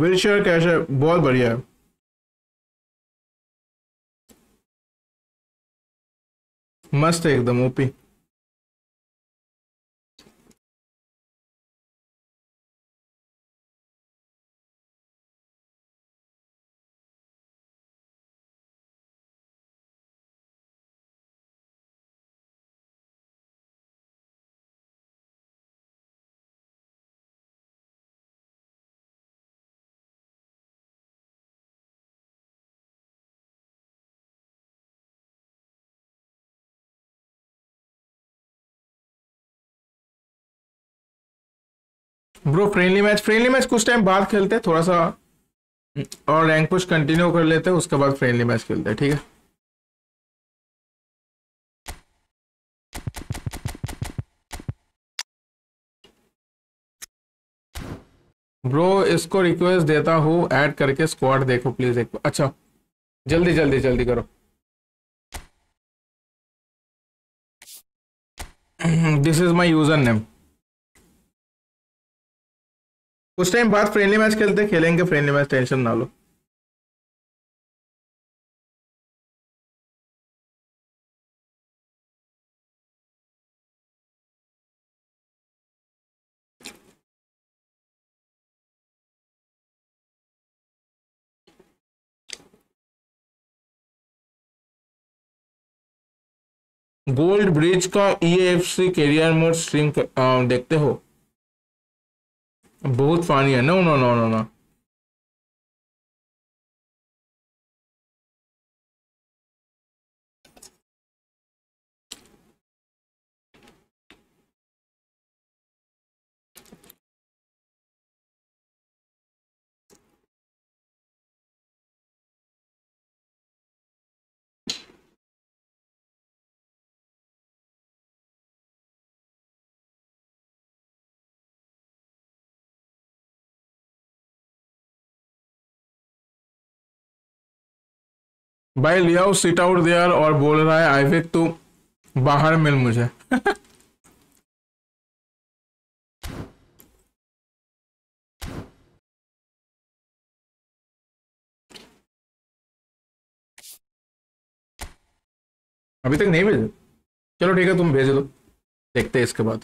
विलशेयर कैश है बहुत बढ़िया है। मस्त है एकदम OP bro friendly match friendly match कुछ टाइम बाद खेलते हैं, थोड़ा सा, और रैंक पुश कंटिन्यू कर लेते हैं, उसके बाद फ्रेंडली मैच खेलते हैं, ठीक है? ब्रो इसको रिक्वेस्ट देता हूँ ऐड करके स्क्वाड देखो प्लीज़ एक अच्छा जल्दी जल्दी जल्दी करो। This is my username कुछ टाइम बाद फ्रेंडली मैच खेलते, खेलेंगे फ्रेंडली मैच टेंशन ना लो। गोल्ड ब्रिज का E F C career mode stream देखते हो? बहुत funny. है no, no, no, नो भाई लिया सिट आउट देयर और बोल रहा है आईविक तू बाहर मिल मुझे। अभी तक नहीं भेजे? चलो ठीक है, तुम भेज दो। देखते हैं इसके बाद।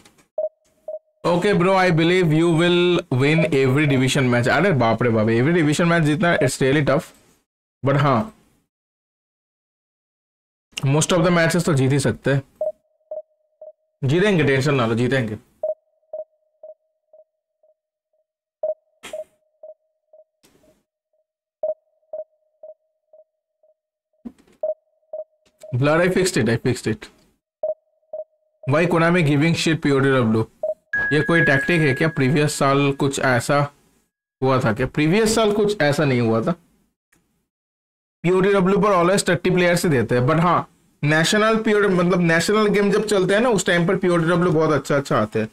Okay bro I believe you will win every division match अरे बाप रे बाप एवरी डिवीज़न मैच जीतना इट्स रियली टफ बट हाँ मोस्ट ऑफ़ द मैचेस तो जीत ही सकते हैं जीतेंगे टेंशन ना लो जीतेंगे Blood, I fixed it. I fixed it. Why Konami giving shit PODW? ये कोई टैक्टिक है क्या प्रीवियस साल कुछ ऐसा हुआ था क्या प्रीवियस साल कुछ ऐसा नहीं हुआ था पीओडीडब्ल्यू पर ऑलवेज थर्टी प्लेयर्स ही देते हैं। बट हाँ नेशनल पीओ मतलब नेशनल गेम जब चलते हैं ना, उस टाइम पर पीओडी डब्ल्यू बहुत अच्छा अच्छा आते हैं।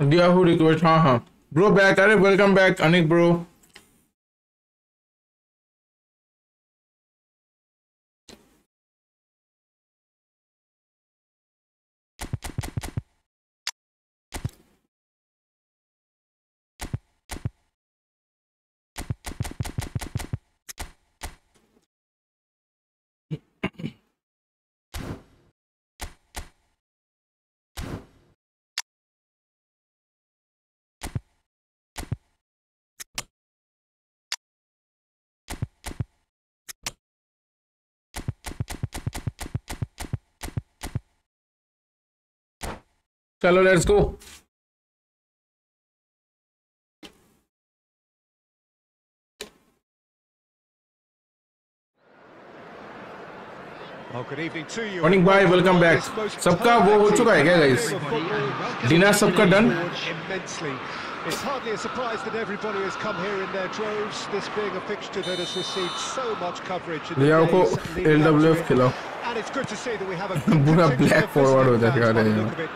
Yahoo रिक्वेस्ट हाँ हाँ ब्रो बैक अरे वेलकम बैक अनिक ब्रो चलो let's go morning bye welcome back सबका वो हो चुका है क्या गाइस डिनर सबका done It's hardly a surprise that everybody has come here in their droves, this being a fixture that has received so much coverage. in the days leading LWF it. And it's good to see that we have a पूरा contingent black forward हो जाएगा fans by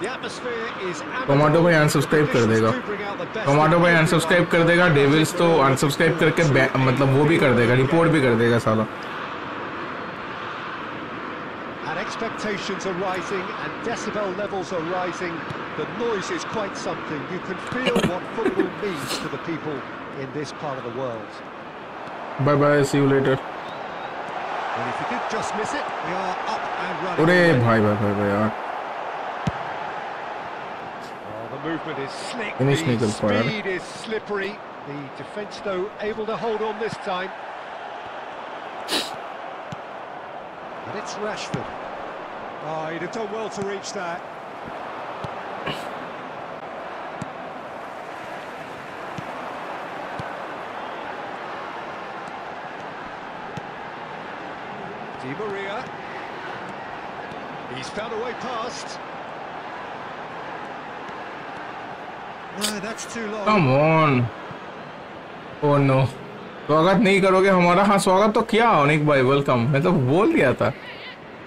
the atmosphere is tomato भाई unsubscribe कर देगा। Conditions do bring out the best tomato in भाई. Unsubscribe कर देगा devils तो अनसब्सक्राइब करके मतलब वो भी कर देगा रिपोर्ट भी कर देगा साला expectations are rising and decibel levels are rising. The noise is quite something. You can feel what football means to the people in this part of the world. Bye-bye, see you later. And if you did just miss it, we are up and running. Oh, the movement is slick. The speed is slippery. The defence, though, able to hold on this time. And it's Rashford. Oh, he'd have done well to reach that. Di Maria. He's found a way past. No, that's too long. Come on oh no स्वागत नहीं करोगे हमारा हाँ स्वागत तो किया अनिक भाई welcome मैं तो बोल दिया था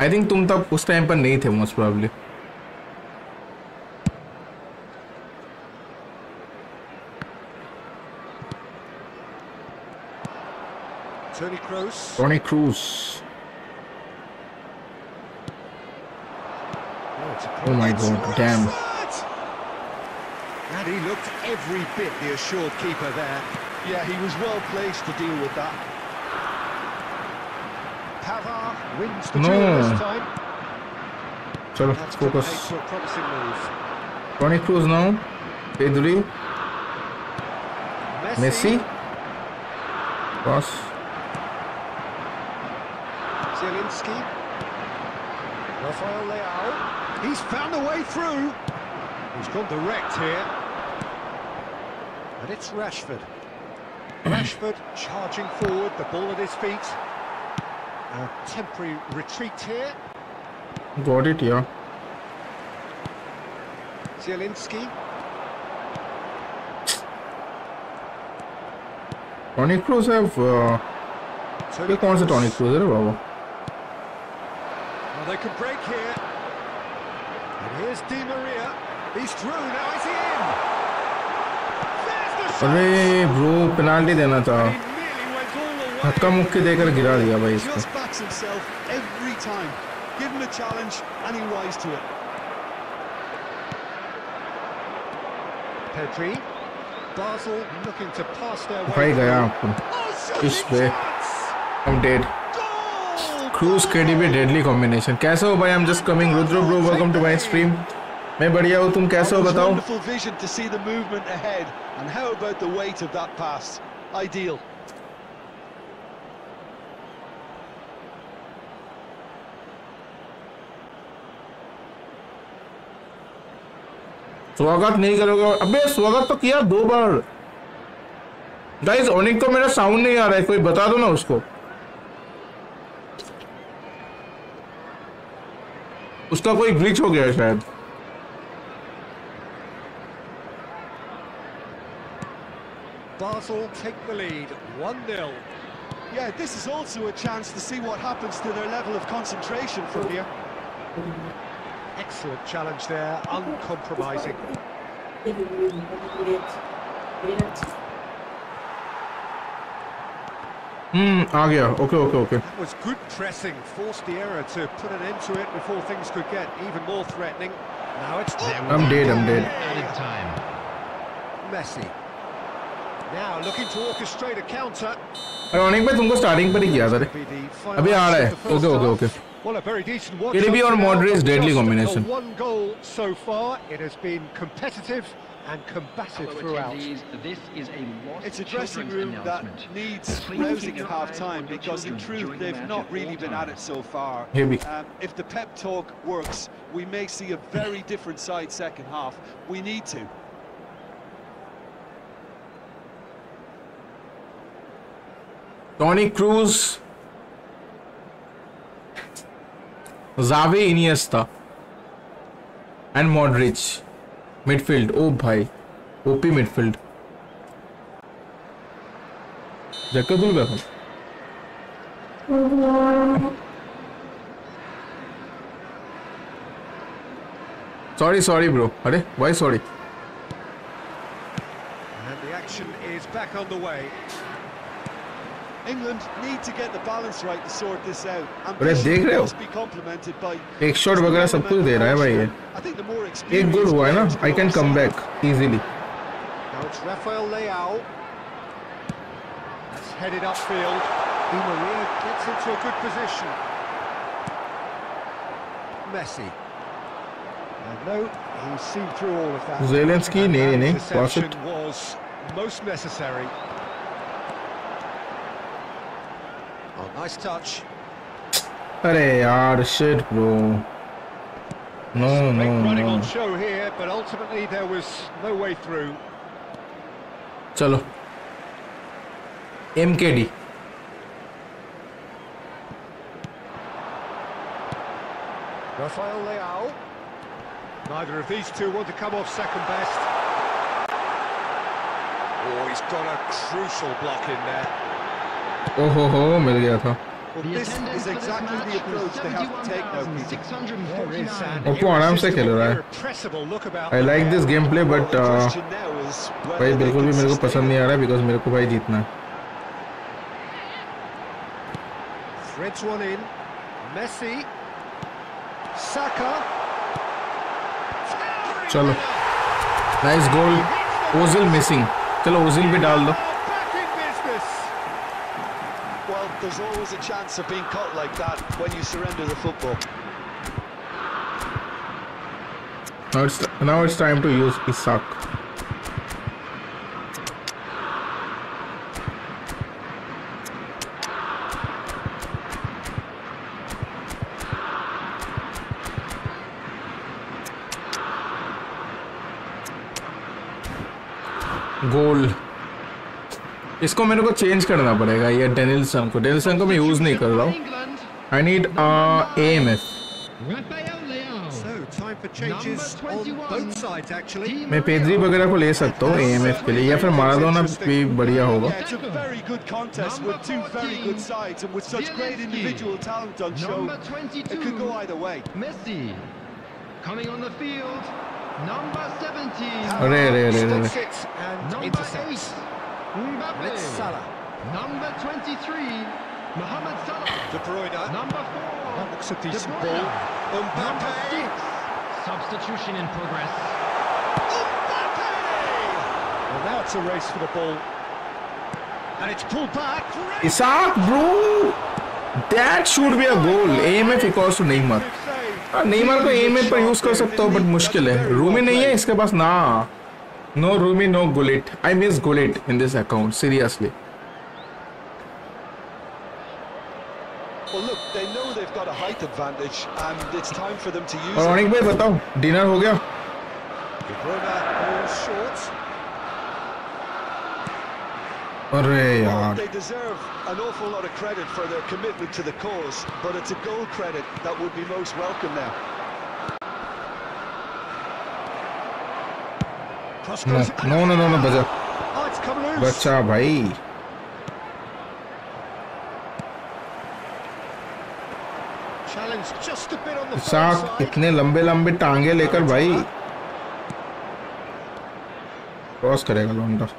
आई थिंक तुम तब उस टाइम पर नहीं थे most probably Tony Kroos. Toni Kroos Oh, it's a Oh my it's God, damn. Rashford! And he looked every bit the assured keeper there. Yeah, he was well placed to deal with that. não. Hmm. Sabe, focus. Tony Cruz não. Pedri. Messi. Posso. Zielinski. Rafael Leao. He's found a way through. He's gone direct here. And it's Rashford. Rashford charging forward, the ball at his feet. A temporary retreat here. Got it या Zielinski. Toni Kroos है ये कौन सा. Toni Kroos है बाबा Well, they can break here. And here's Di Maria. He's through. Now is he in? अरे bro penalty देना था. धक्का मुक्की देकर गिरा दिया भाई इसको himself every time. Give him a challenge and he'll rise to it. Pedri. Basel looking to pass their way. भाई गया through. अपन Oh, such इस a पे chance! I'm dead Goal! Kroos KDB deadly combination कैसे हो भाई I am just coming Rudra bro welcome to my stream मैं बढ़िया हूँ तुम कैसे हो That was बताओ wonderful vision to see the movement ahead. And how about the weight of that pass? Ideal. स्वागत नहीं करोगे अबे स्वागत तो किया दो बार गाइस ओनिक को मेरा साउंड नहीं आ रहा है कोई बता दो ना उसको उसका कोई ग्लिच हो गया है शायद Basel take the lead, 1-0. Yeah, this is also a chance to see what happens to their level of concentration from here. Excellent challenge there, uncompromising. हम्म आ गया okay okay okay That was good pressing, forced the error to put an end to it before things could get even more threatening. Now it's There I'm will be dead, I'm dead. Added time. Messi. Now looking to orchestrate a counter. अरे ओनिक भाई तुमको starting पर ही किया था रे Be the final अभी आ रहा है act of the okay first okay half. Okay Well, a very decent. It'll be on Modric's deadly combination. One goal so far. It has been competitive and combative throughout. This is a it's a dressing room that needs closing at half-time because in truth they've not really been at it so far. Um, if the pep talk works, we may see a very different side second half. We need to. Tony Cruz Xavi Iniesta and Modric midfield, ओ भाई, OP midfield. जक्का तुल बैठो sorry sorry bro अरे why sorry. England need to get the balance right to sort this out. अरे देख रहे हो? must be complemented by एक शॉट वगैरह सब कुछ दे रहा है भाई ये I think the more एक गोल हुआ है ना experienced I can players come will back easily Now it's Rafael Leao. That's headed upfield. Di Maria gets into a good position. Messi. And no, he's seen through all of that. Zelensky, And nee, that nee, nee, was interception het? was most necessary. Oh, nice touch. अरे यार shit bro no no Big running no on show here, but ultimately there was no way through. चलो M K D Rafael Leao. Neither of these two want to come off second best. Oh, he's got a crucial block in there. ओहो हो मिल गया था। Oppo आराम से खेल रहा है। I like this game play but भाई बिल्कुल भी मेरे को पसंद नहीं आ रहा है बिकॉज़ मेरे को भाई जीतना है। चलो। नाइस गोल ओजिल मिसिंग चलो ओजिल भी डाल दो। There's always a chance of being caught like that when you surrender the football. now it's now it's time to use Isak इसको मेरे को चेंज करना पड़ेगा ये डेनिलसन को। डेनिलसन को मैं यूज़ नहीं कर रहा हूँ। आई नीड एम एस मैं पेजरी वगैरह को ले सकता हूँ एम एफ़ के लिए या फिर मारा दो ना भी बढ़िया होगा। अरे अरे अरे Stops and Number 8. intercepts. Mbappe. It's Salah. Number 23. Mohamed Salah. De Bruyne. Number four. That looks a De decent Bruyne. ball. Number Mbappe. six. Substitution in progress. Mbappe! Well, now it's a race for the ball. And it's pulled back. Isaac, bro! That should be a goal. Aim AMF equals to Neymar. हाँ, Neymar को M पर use कर सकता हूँ but मुश्किल है रूमी नहीं है इसके पास ना No Rumi no Gullit I miss Gullit in this account seriously Well, look, they know they've got a height advantage, and it's time for them to use और it. अनिक भाई बताओ डिनर हो गया De Bruyne falls short. अरे Well, यार they deserve an awful lot of credit for their commitment to the cause, but it's a goal credit that would be most welcome now. No no no no बजा। बच्चा भाई। साथ इतने लंबे लंबे टांगे लेकर भाई। क्रॉस करेगा लॉन्डर तो।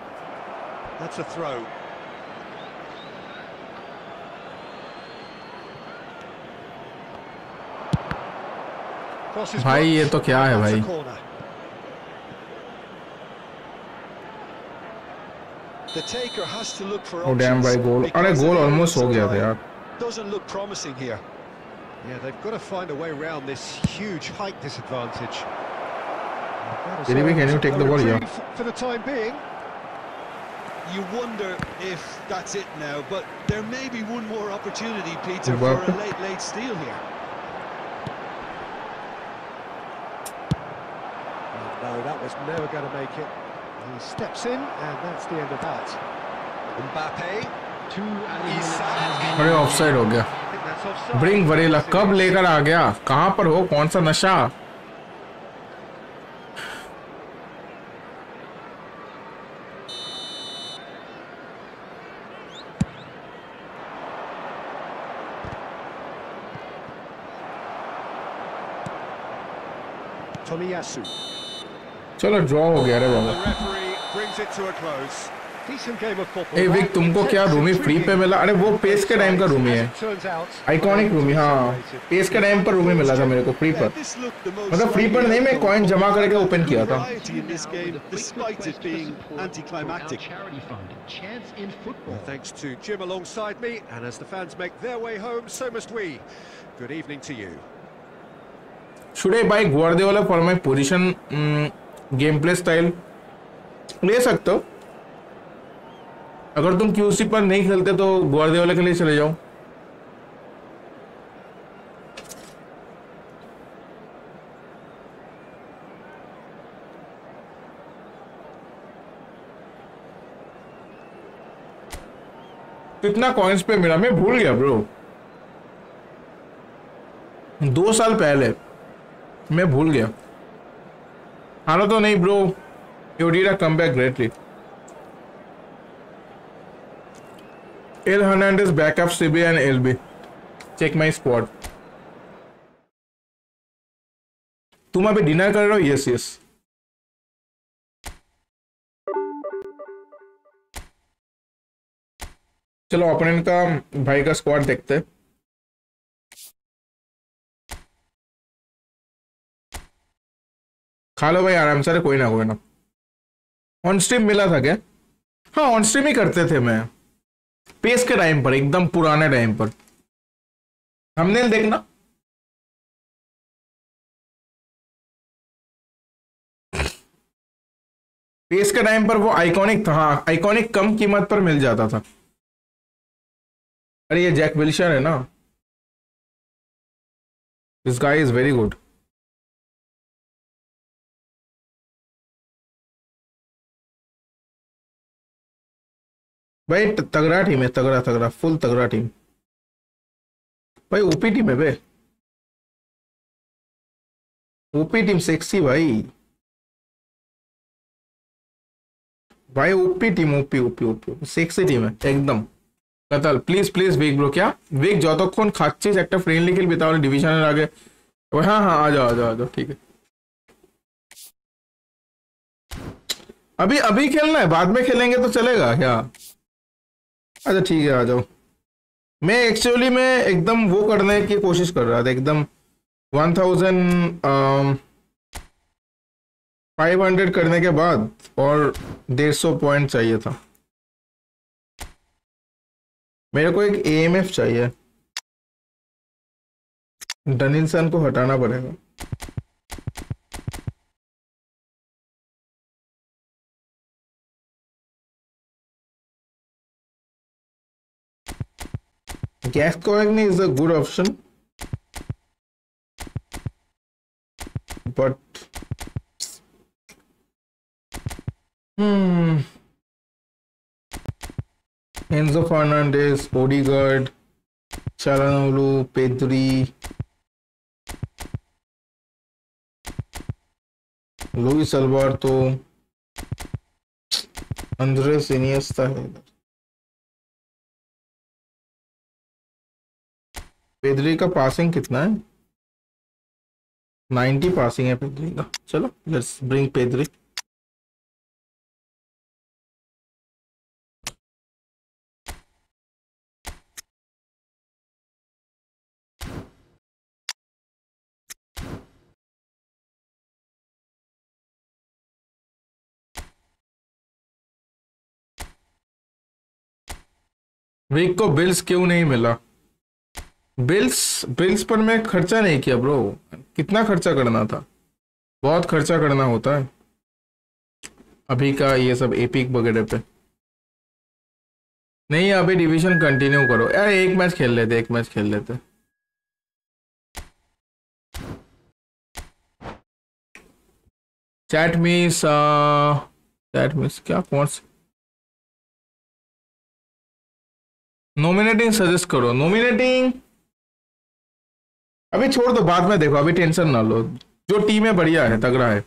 भाई, ये तो क्या है भाई? The taker has to look for oh damn options भाई गोल अरे because गोल the ऑलमोस्ट हो evidence गया of था time यार Doesn't look promising here. Yeah, they've got to find a way around this huge height disadvantage. Diribi, can you take the ball? Yeah. Reprieve For the time being. You wonder if that's it now, but there may be one more opportunity, Peter, for Mbappe. a late, late steal here. Oh, no, that was never going to make it. He steps in, and that's the end of that. Mbappe. अरे offside हो गया। Bring वरेला कब लेकर आ गया? कहाँ पर हो? कौन सा नशा? चलो ड्रॉ हो गया अरे बाबा। विक तुमको क्या रूमी फ्री पे मिला? अरे वो पेस के टाइम का रूमी है। आइकॉनिक रूमी हाँ। पेस के टाइम पर रूमी मिला था मेरे को फ्री पर। मतलब फ्री पर नहीं मैं कॉइन जमा करके ओपन किया था। Should I buy Guardiola for my position game play style ले सकते हो। अगर तुम क्यूसी पर नहीं खेलते तो ग्वार्डियोला के लिए चले जाओ। कितना कॉइन्स पे मिला मैं भूल गया ब्रो दो साल पहले, मैं भूल गया। हालो तो नहीं bro did a come back greatly L Hernandez backup CB and LB check my squad तुम अभी डिनर कर रहे हो? यस यस चलो ओपोनेंट का भाई का स्क्वाड देखते हैं। खा लो भाई, आराम से, कोई ना कोई ना। ऑन स्ट्रीम मिला था क्या? हाँ ऑन स्ट्रीम ही करते थे मैं। पेस के टाइम पर, एकदम पुराने टाइम पर। हमने देखना। पेस के टाइम पर वो आइकॉनिक था। हाँ आइकॉनिक कम कीमत पर मिल जाता था। अरे, ये जैक विल्शर है ना। This guy is very good भाई त- तगड़ा टीम है तगड़ा तगड़ा फुल तगड़ा टीम भाई ओपी टीम है बे ओपी टीम सेक्सी भाई भाई OP team OP OP OP sexy team है একদম কাতাল প্লিজ প্লিজ वेग ब्रो क्या वेग যতক্ষণ খাচ্ছিস একটা ফ্রেন্ডলি খেলবি তাহলে ডিভিশনের আগে ও হ্যাঁ হ্যাঁ आ जाओ आ जाओ आ जाओ ठीक है अभी अभी खेलना है बाद में खेलेंगे तो चलेगा क्या अच्छा ठीक है, आ जाओ। मैं एक्चुअली में एकदम वो करने की कोशिश कर रहा था, एकदम वन थाउज़ेंड फाइव हंड्रेड करने के बाद और डेढ़ सौ पॉइंट चाहिए था। मेरे को एक एएमएफ चाहिए। डनिल्सन को हटाना पड़ेगा। Gas Gascoigne is a good option, but hmm, Enzo Fernandez, Odegaard, Chalanolu, Pedri, Luis Alberto, Andres Iniesta है पेदरी का पासिंग कितना है? 90 पासिंग है पेदरी का। चलो लेट्स ब्रिंग पेदरी वीक को बिल्स क्यों नहीं मिला? बिल्स बिल्स पर मैं खर्चा नहीं किया ब्रो कितना खर्चा करना था? बहुत खर्चा करना होता है। अभी का ये सब एपिक वगैरह पे। नहीं, अभी डिवीज़न कंटिन्यू करो। यार एक मैच खेल लेते, एक मैच खेल लेते। चैट मीस चैट मीस क्या कौन से नॉमिनेटिंग सजेस्ट करो। नॉमिनेटिंग अभी छोड़ दो, बाद में देखो, अभी टेंशन ना लो। जो टीम है, बढ़िया है, तगड़ा है।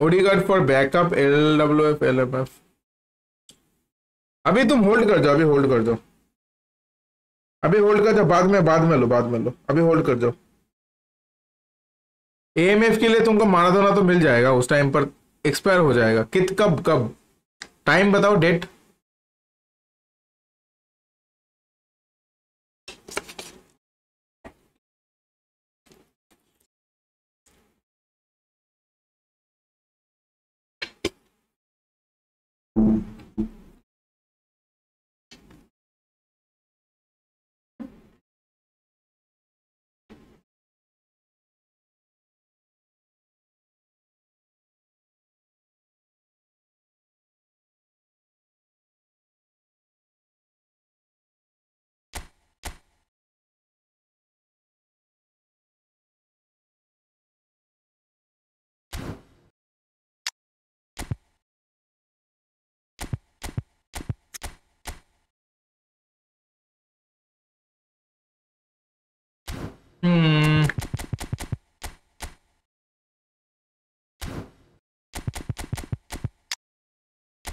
Odegaard for backup L W F L F अभी तुम होल्ड कर जाओ, अभी होल्ड कर जाओ। अभी होल्ड कर जाओ, बाद में बाद में लो, बाद में लो। अभी होल्ड कर जाओ। एएमएफ के लिए तुमको मारा धोना तो मिल जाएगा, उस टाइम पर एक्सपायर हो जाएगा। कित, कब कब? टाइम बताओ डेट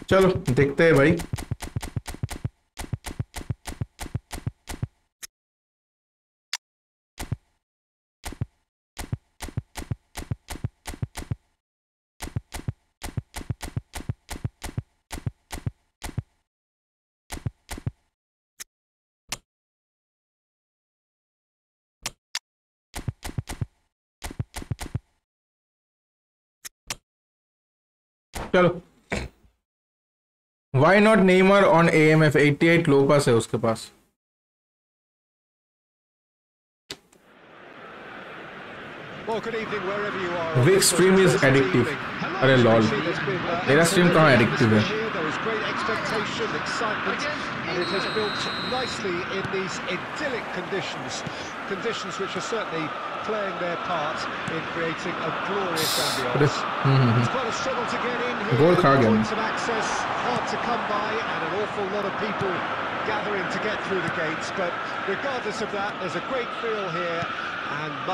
चलो देखते हैं भाई। चलो। Why not Neymar on A M F eighty eight low pass. है उसके पास विक स्ट्रीम इज़ एडिक्टिव अरे लॉल मेरा स्ट्रीम कहाँ एडिक्टिव है? and it has built nicely in these idyllic conditions, conditions which are certainly playing their part in creating a glorious ambience. It's quite a struggle to get in here. Goal points of access hard to come by, and an awful lot of people gathering to get through the gates. But regardless of that, there's a great feel here.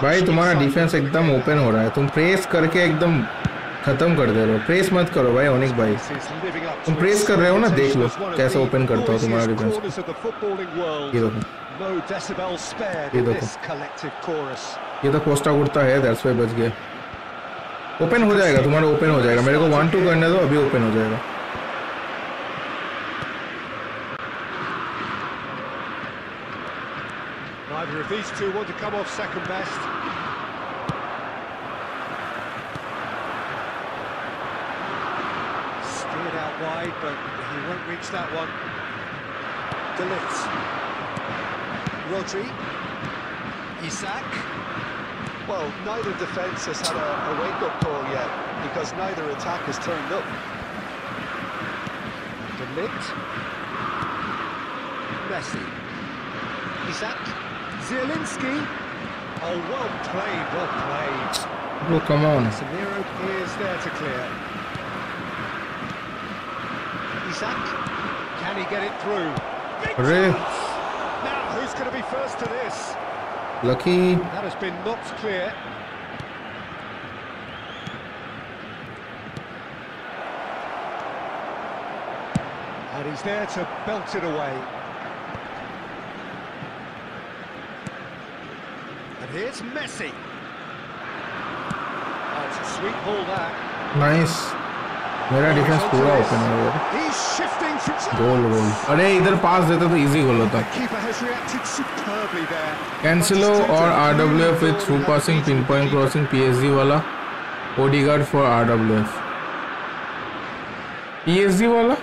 भाई तुम्हारा defence एकदम open हो रहा है तुम press करके एकदम खत्म कर दे रहे हो। प्रेस मत करो भाई ओनिक भाई। तुम प्रेस कर रहे हो ना, देख लो कैसे ओपन करता हो तुम्हारा डिफेंस ये देखो। ये देखो। ये तो कोस्टा उड़ता है दैट्स वाई बच गया। ओपन हो जाएगा, तुम्हारा ओपन हो जाएगा। मेरे को वन टू करने दो, अभी ओपन हो जाएगा। Neither of these two want to come off second best. Wide, but he won't reach that one. De Ligt. Rodri. Isak. Well, neither defence has had a, a wake-up call yet because neither attack has turned up. De Ligt. Messi. Isak. Zielinski. Oh, well played, well played. Oh, come on. Samiro is there to clear. Can he get it through? Real. Now, who's going to be first to this? Lucky. That has been knocked clear. And he's there to belt it away. And here's Messi. Oh, That's a sweet ball that. Nice. मेरा defence पूरा open है यार। गोल गोल अरे इधर पास देते तो easy goal होता. Cancelo और R W F with through passing pin point crossing PSG वाला। Odegaard for R W F PSG वाला?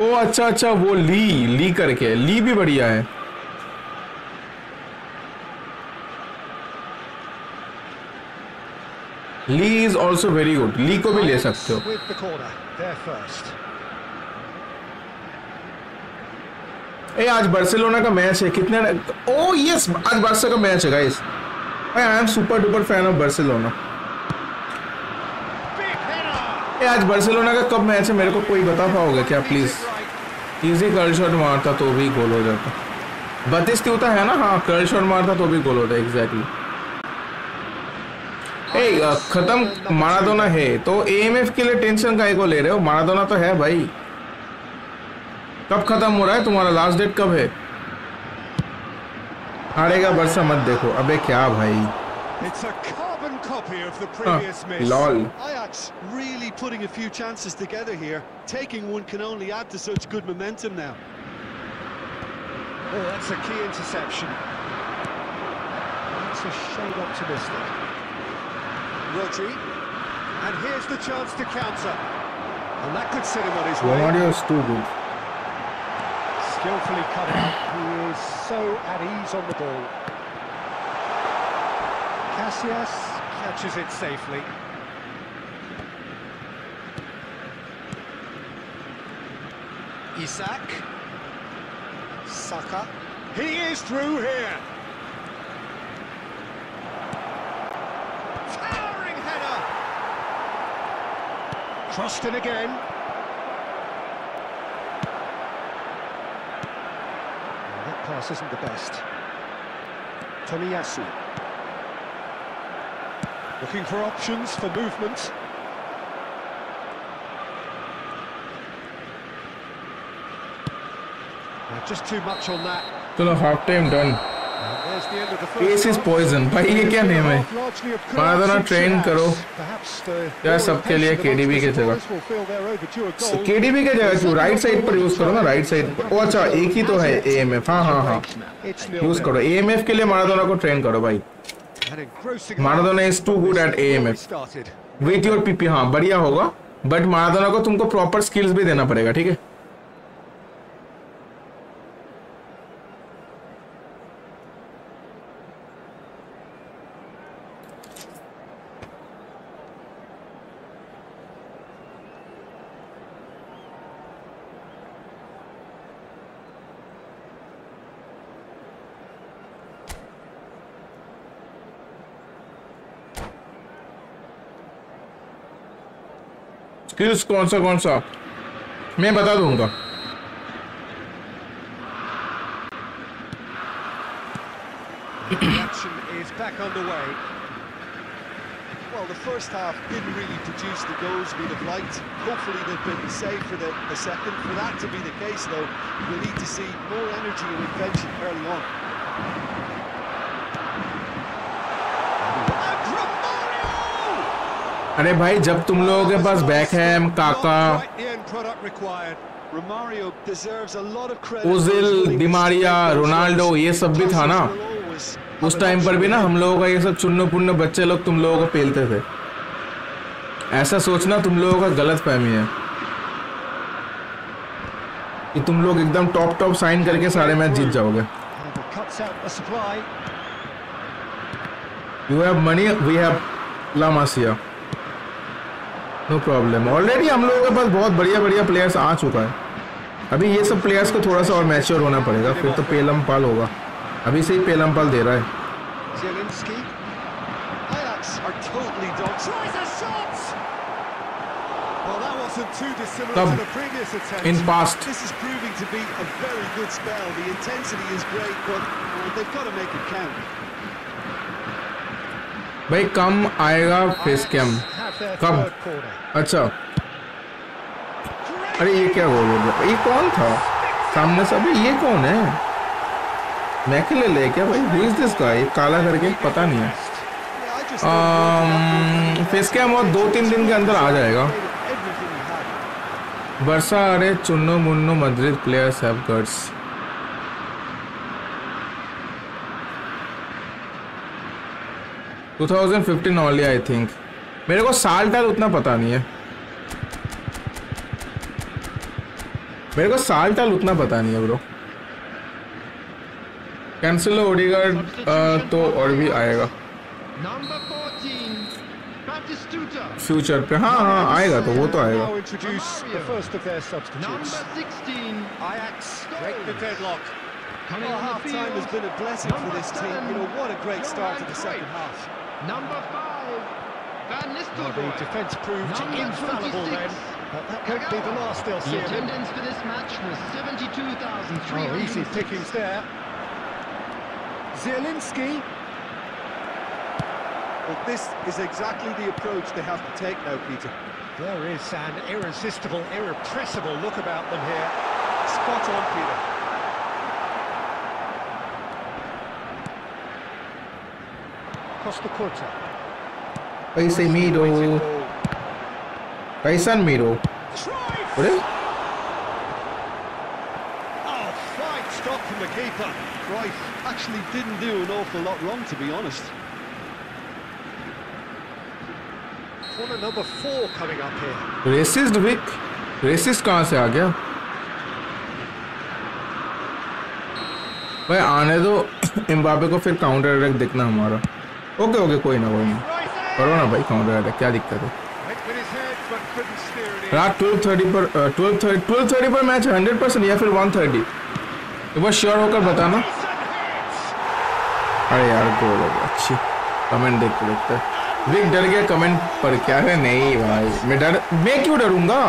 ओ अच्छा अच्छा वो ली ली करके ली भी बढ़िया है। Lee is also very good Lee को भी ले सकते हो. ए आज बार्सिलोना का मैच है कितने ओ यस आज बार्सा का मैच है guys I am super duper fan of Barcelona ए आज बार्सिलोना का कब मैच है मेरे को कोई बता पाओगे क्या प्लीज़. इजी कर्ल शॉट मारता तो भी गोल हो जाता बत्तीस होता है ना हाँ कर्ल शॉट मारता तो भी गोल होता एग्जैक्टली Uh, खत्म माराडोना है तो एएमएफ के लिए टेंशन का ले रहे हो? माराडोना तो है भाई। कब खत्म हो रहा है? तुम्हारा लास्ट डेट कब है? हारेगा बरसा मत देखो। अबे क्या भाई? Oh, that's a key interception. That's a shade optimistic. Rodri. And here's the chance to counter. And that could set him on his way. Romario is too good Skillfully cut out. He is so at ease on the ball. Cassias catches it safely. Isak. Saka. He is through here. Towering header. Crossed in again. Well, that pass isn't the best. Tomiyasu. Looking for options for movement. Just too much on that. Still a half time done. Case is. Poison भाई, ये क्या name है Maradona train करो यार, सबके लिए KDB की जगह. केडीबी के जगह क्यों राइट साइड पर यूज़ करो ना राइट साइड पर ओ अच्छा एक ही तो है एएमएफ हाँ हाँ हाँ यूज़ 0-0. करो एएमएफ के लिए माराडोना को ट्रेन करो, भाई too good at Before AMF. started. With your PP हाँ बढ़िया होगा बट माराडोना को तुमको प्रॉपर स्किल्स भी देना पड़ेगा, ठीक है स्किल्स कौन सा कौन सा मैं बता दूंगा The action is back underway. Well, the first half didn't really produce the goals we'd have liked. Hopefully they've been saved for the, the second. For that to be the case, though, we'll need to see more energy and invention early on. अरे भाई, जब तुम लोगों के पास बैकहैम काका. Ozil, Di Maria, Ronaldo, ये सब भी था ना उस टाइम पर भी ना हम लोगों का ये सब चुन्नो पुन्नो बच्चे लोग तुम लोगों को पेलते थे ऐसा सोचना तुम लोगों का गलत फहमी है कि तुम लोग एकदम टॉप टॉप साइन करके सारे मैच जीत जाओगे. You have money we have La Masia no problem already हम लोगों के पास बहुत बढ़िया बढ़िया प्लेयर्स आ चुका है। अभी ये सब प्लेयर्स को थोड़ा सा और मैच्योर होना पड़ेगा। फिर तो पेलम पाल होगा। अभी से ही पेलम पाल दे रहा है। भाई कम आएगा फेस कैम्प Corner. अच्छा। अरे, ये क्या गोल हो? गया ये कौन था? सामने से अभी ये कौन है? मैकेले ले क्या भाई? हु दिस गाय काला करके पता नहीं है। फेस कैम और दो तीन दिन के अंदर आ जाएगा. वर्षा, अरे, चुन्नो, Munro Madrid players have guts two thousand fifteen only I think मेरे को साल टाल उतना पता नहीं है मेरे को साल टाल उतना पता नहीं है ब्रो कैंसिल ओडीगार्ड तो और भी आएगा Number 14, Batistuta. फ्यूचर पे हाँ हाँ आएगा तो वो तो आएगा Now introduce the first of their substitutes. Number 16, Ajax break the deadlock. coming Well, half time has been a blessing for this team. You know, what a great start to the second half. Number 5, Van Well, the Nistelrooy. defence proved Number infallible 26, then. But that won't be the last they'll The see of him. attendance for this match was Oh, 72,300. easy pickings there. Zielinski. Well, this is exactly the approach they have to take now, Peter. There is an irresistible, irrepressible look about them here. Spot on, Peter. Costa Curta. मीरो कैसन मीरो Try! अरे Oh, fine stop from the keeper. Cruyff actually didn't do an awful lot wrong, to be honest. Corner number four coming up here. Racist Wick racist कहाँ से आ गया भाई आने दो एम्बापे को फिर काउंटर अटैक देखना हमारा ओके ओके कोई ना कोई ना Right. करो ना भाई कौन रहा क्या दिक्कत है? रात ट्वेल्व थर्टी पर ट्वेल्व थर्टी ट्वेल्व थर्टी पर मैच हंड्रेड परसेंट या फिर वन थर्टी एक बार श्योर होकर बताना। अरे यार गोल हो गया अच्छी कमेंट देख के देखते विक डर गया कमेंट पर क्या है? नहीं भाई, मैं डर, मैं क्यों डरूँगा?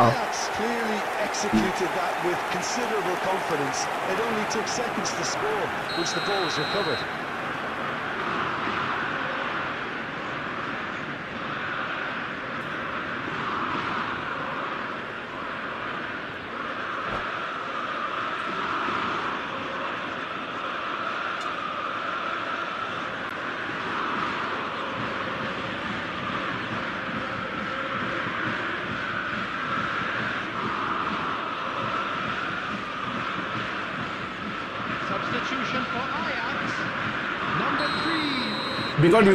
On the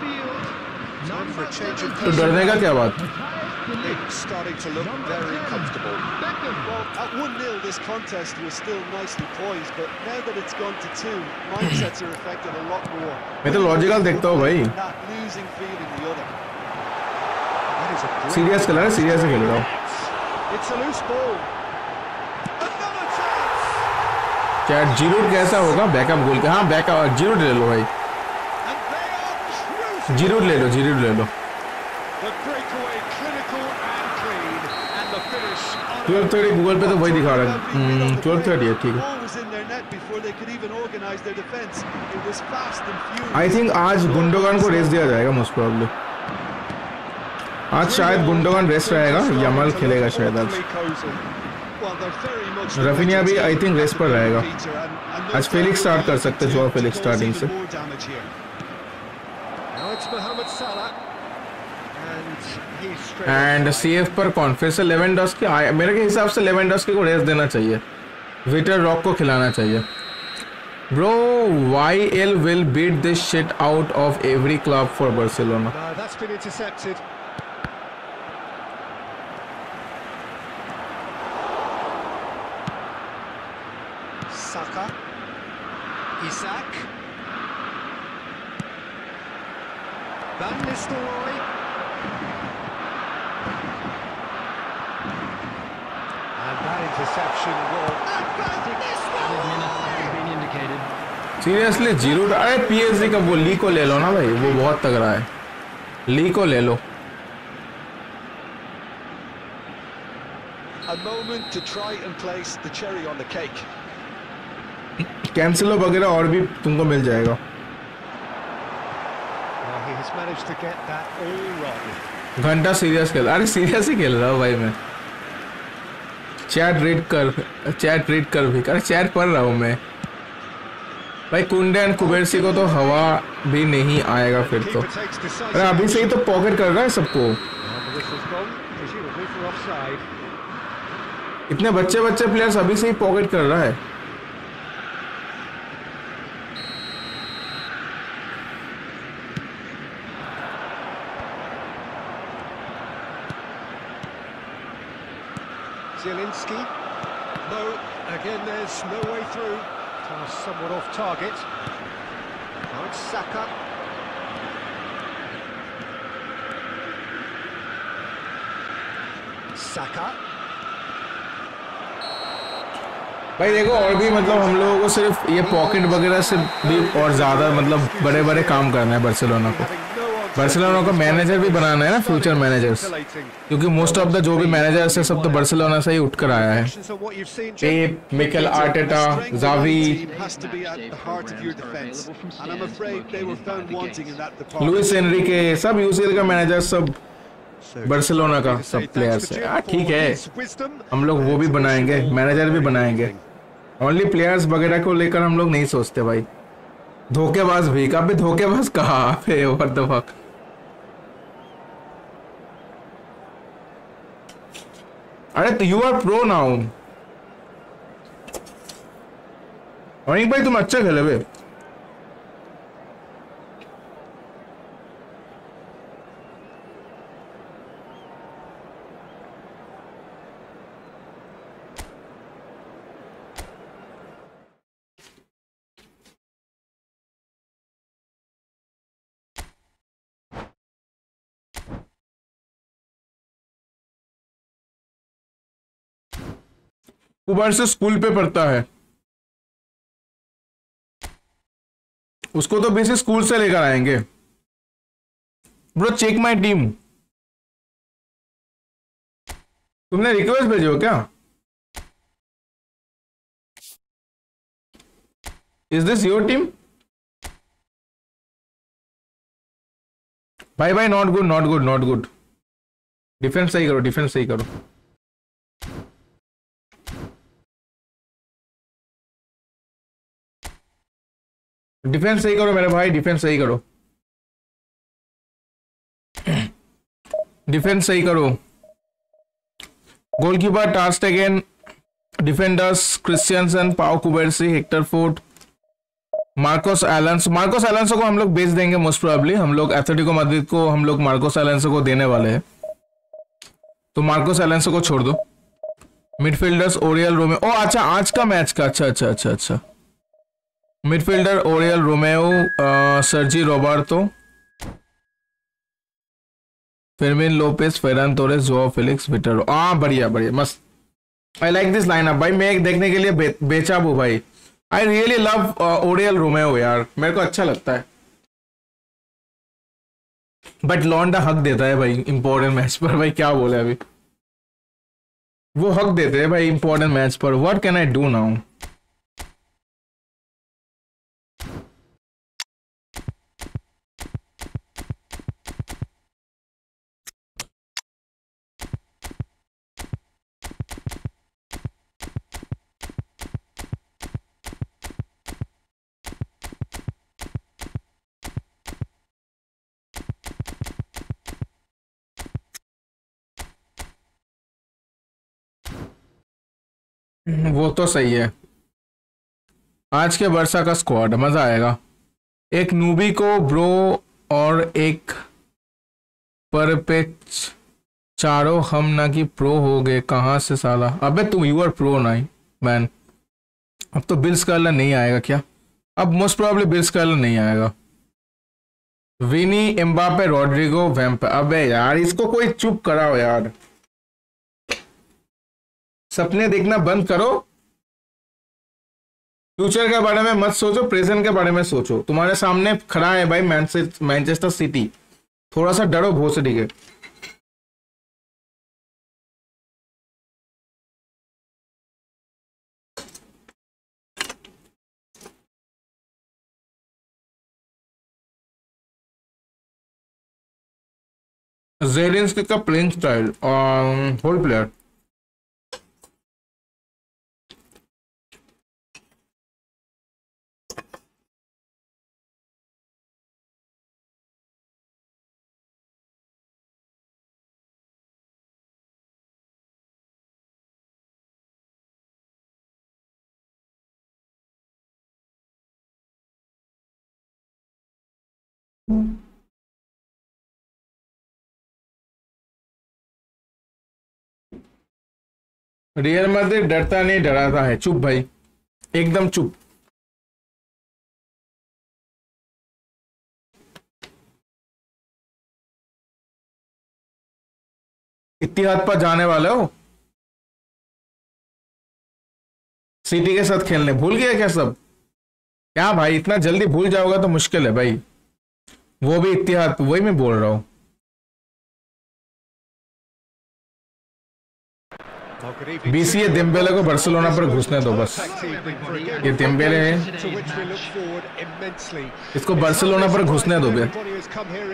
field, Time for number a change of तो डरने का क्या बात Matthias de Ligt. It's starting to look Number very 10, comfortable. Beckham. Well, at 1-0 this contest was still nicely poised, but now that it's gone to 2, mindsets are affected a lot more. मैं तो logical देखता हूँ भाई That losing feeling the other. That is a great serious खेल रहा है serious खेल रहा हूँ It's a loose ball. क्या ज़ीरो कैसा होगा बैकअप गोल के हाँ बैकअप ज़ीरो ले लो भाई. ज़ीरो ले लो ज़ीरो ले लो ट्वेल्व थर्टी गूगल पे तो वही दिखा रहा है ट्वेल्व थर्टी है ठीक है. आई थिंक आज गुंडोगन को रेस्ट दिया जाएगा मोस्ट प्रॉब्ली आज शायद गुंडोगन रेस्ट रहेगा यमल खेलेगा शायद आज रफिनिया अभी आई थिंक रेस पर रहेगा। आज फेलिक्स स्टार्ट कर सकते जो फेलिक्स स्टार्टिंग से। एंड सी एफ़ पर कौन? फिर से लेवन डॉस के मेरे के हिसाब से लेवन डॉस को रेस देना चाहिए। विटर रॉक को खिलाना चाहिए। Bro, YL will beat this shit out of every club for Barcelona. Uh. story. And that interception seriously zero अरे पीएसजी का वो ली को ले लो ना भाई वो बहुत तगड़ा है। ली को ले लो। कैंसिलो वगैरह और भी तुमको मिल जाएगा। Managed to get that all wrong. घंटा सीरियस खेल अरे सीरियस ही खेल रहा हूँ भाई मैं। चैट रीड कर चैट रीड कर भी अरे चैट पढ़ रहा हूँ मैं। भाई कुंडे एंड कुबेरसी को तो हवा भी नहीं आएगा फिर तो। अरे अभी से ही तो पॉकेट कर रहा है सबको. इतने बच्चे बच्चे प्लेयर्स अभी से ही पॉकेट कर रहा है Zielinski. No, cross, no way through. Thomas somewhat off target. Now it's Saka. Saka. भाई देखो और भी मतलब हम लोगों को सिर्फ़ ये पॉकेट वगैरह से भी और ज़्यादा मतलब बड़े बड़े काम करना है बार्सिलोना को बार्सिलोना को मैनेजर भी बनाना है ना फ्यूचर मैनेजर्स. क्योंकि मोस्ट ऑफ़ द जो भी मैनेजर्स है सब तो बार्सिलोना से ही उठ कर आया है? Pep Mikel Arteta Xavi. Luis Enrique सब यूसीएल का मैनेजर सब बार्सिलोना का सब प्लेयर्स है। हाँ, ठीक है। हम लोग वो भी बनाएँगे मैनेजर भी बनाएँगे। ओनली प्लेयर्स वगैरह को लेकर हम लोग नहीं सोचते भाई। धोखेबाज भी पे धोखेबाज कहा व्हाट द फक अरे तो you are pro now Anik भाई तुम अच्छा खेले बे कुबार से स्कूल पे पढ़ता है। उसको तो बेसिक स्कूल से लेकर आएँगे। ब्रो चेक माय टीम तुमने रिक्वेस्ट भेजी हो क्या? इज़ दिस योर टीम भाई भाई not good not good not good defence सही करो डिफेंस सही करो। डिफेंस सही करो मेरे भाई, डिफेंस सही करो। डिफेंस सही करो। Goalkeeper टास्ट again. Defenders Christensen Pau Cubarsi, Hector Fort, Marcos Alonso Marcos Alonso को हम लोग बेच देंगे मोस्ट प्रोबेबली हम लोग एथलेटिको मद्रिद को, हम लोग मार्कोस एलेंसो को देने वाले हैं। तो मार्कोस एलेंसो को छोड़ दो। मिडफील्डर्स, ओरियल रोमे ओ अच्छा आज का मैच का। अच्छा अच्छा अच्छा अच्छा। Midfielder Oriol Romeu Sergi Roberto Fermin Lopez Ferran Torres Joao Felix Vitor हाँ बढ़िया बढ़िया मस्त। आई लाइक दिस लाइन भाई। मैं एक देखने के लिए बे, बेचा हूँ भाई I really love Oriol Romeu यार। मेरे को अच्छा लगता है। बट लॉन्डा हक देता है भाई इंपॉर्टेंट मैच पर। भाई क्या बोले अभी? वो हक देते हैं भाई इंपॉर्टेंट मैच पर। What can I do now वो तो सही है। आज के वर्षा का स्क्वाड मज़ा आएगा। एक नूबी को ब्रो और एक पर चारों, हम ना कि प्रो हो गए। कहाँ से साला? अबे तुम यू आर प्रो नहीं मैन अब तो बिल्स का नहीं आएगा क्या? अब मोस्ट प्रॉब्ली बिल्स का नहीं आएगा। विनी एम्बापे रॉड्रिगो वैम्प अबे यार, इसको कोई चुप कराओ यार। सपने देखना बंद करो। फ्यूचर के बारे में मत सोचो प्रेजेंट के बारे में सोचो। तुम्हारे सामने खड़ा है भाई मैनचेस्टर सिटी थोड़ा सा डरो भोसड़ी के का playing style whole player Real Madrid डरता नहीं, डराता है। चुप भाई। एकदम चुप। इतिहाद पर जाने वाले हो? सिटी के साथ खेलने। भूल गया क्या सब? क्या भाई, इतना जल्दी भूल जाओगे तो मुश्किल है भाई। वो भी इतिहाद, वही मैं बोल रहा हूँ। बीसीए दिम्बेले को बार्सिलोना पर घुसने दो बस ये दिम्बेले है इसको बार्सिलोना पर घुसने दो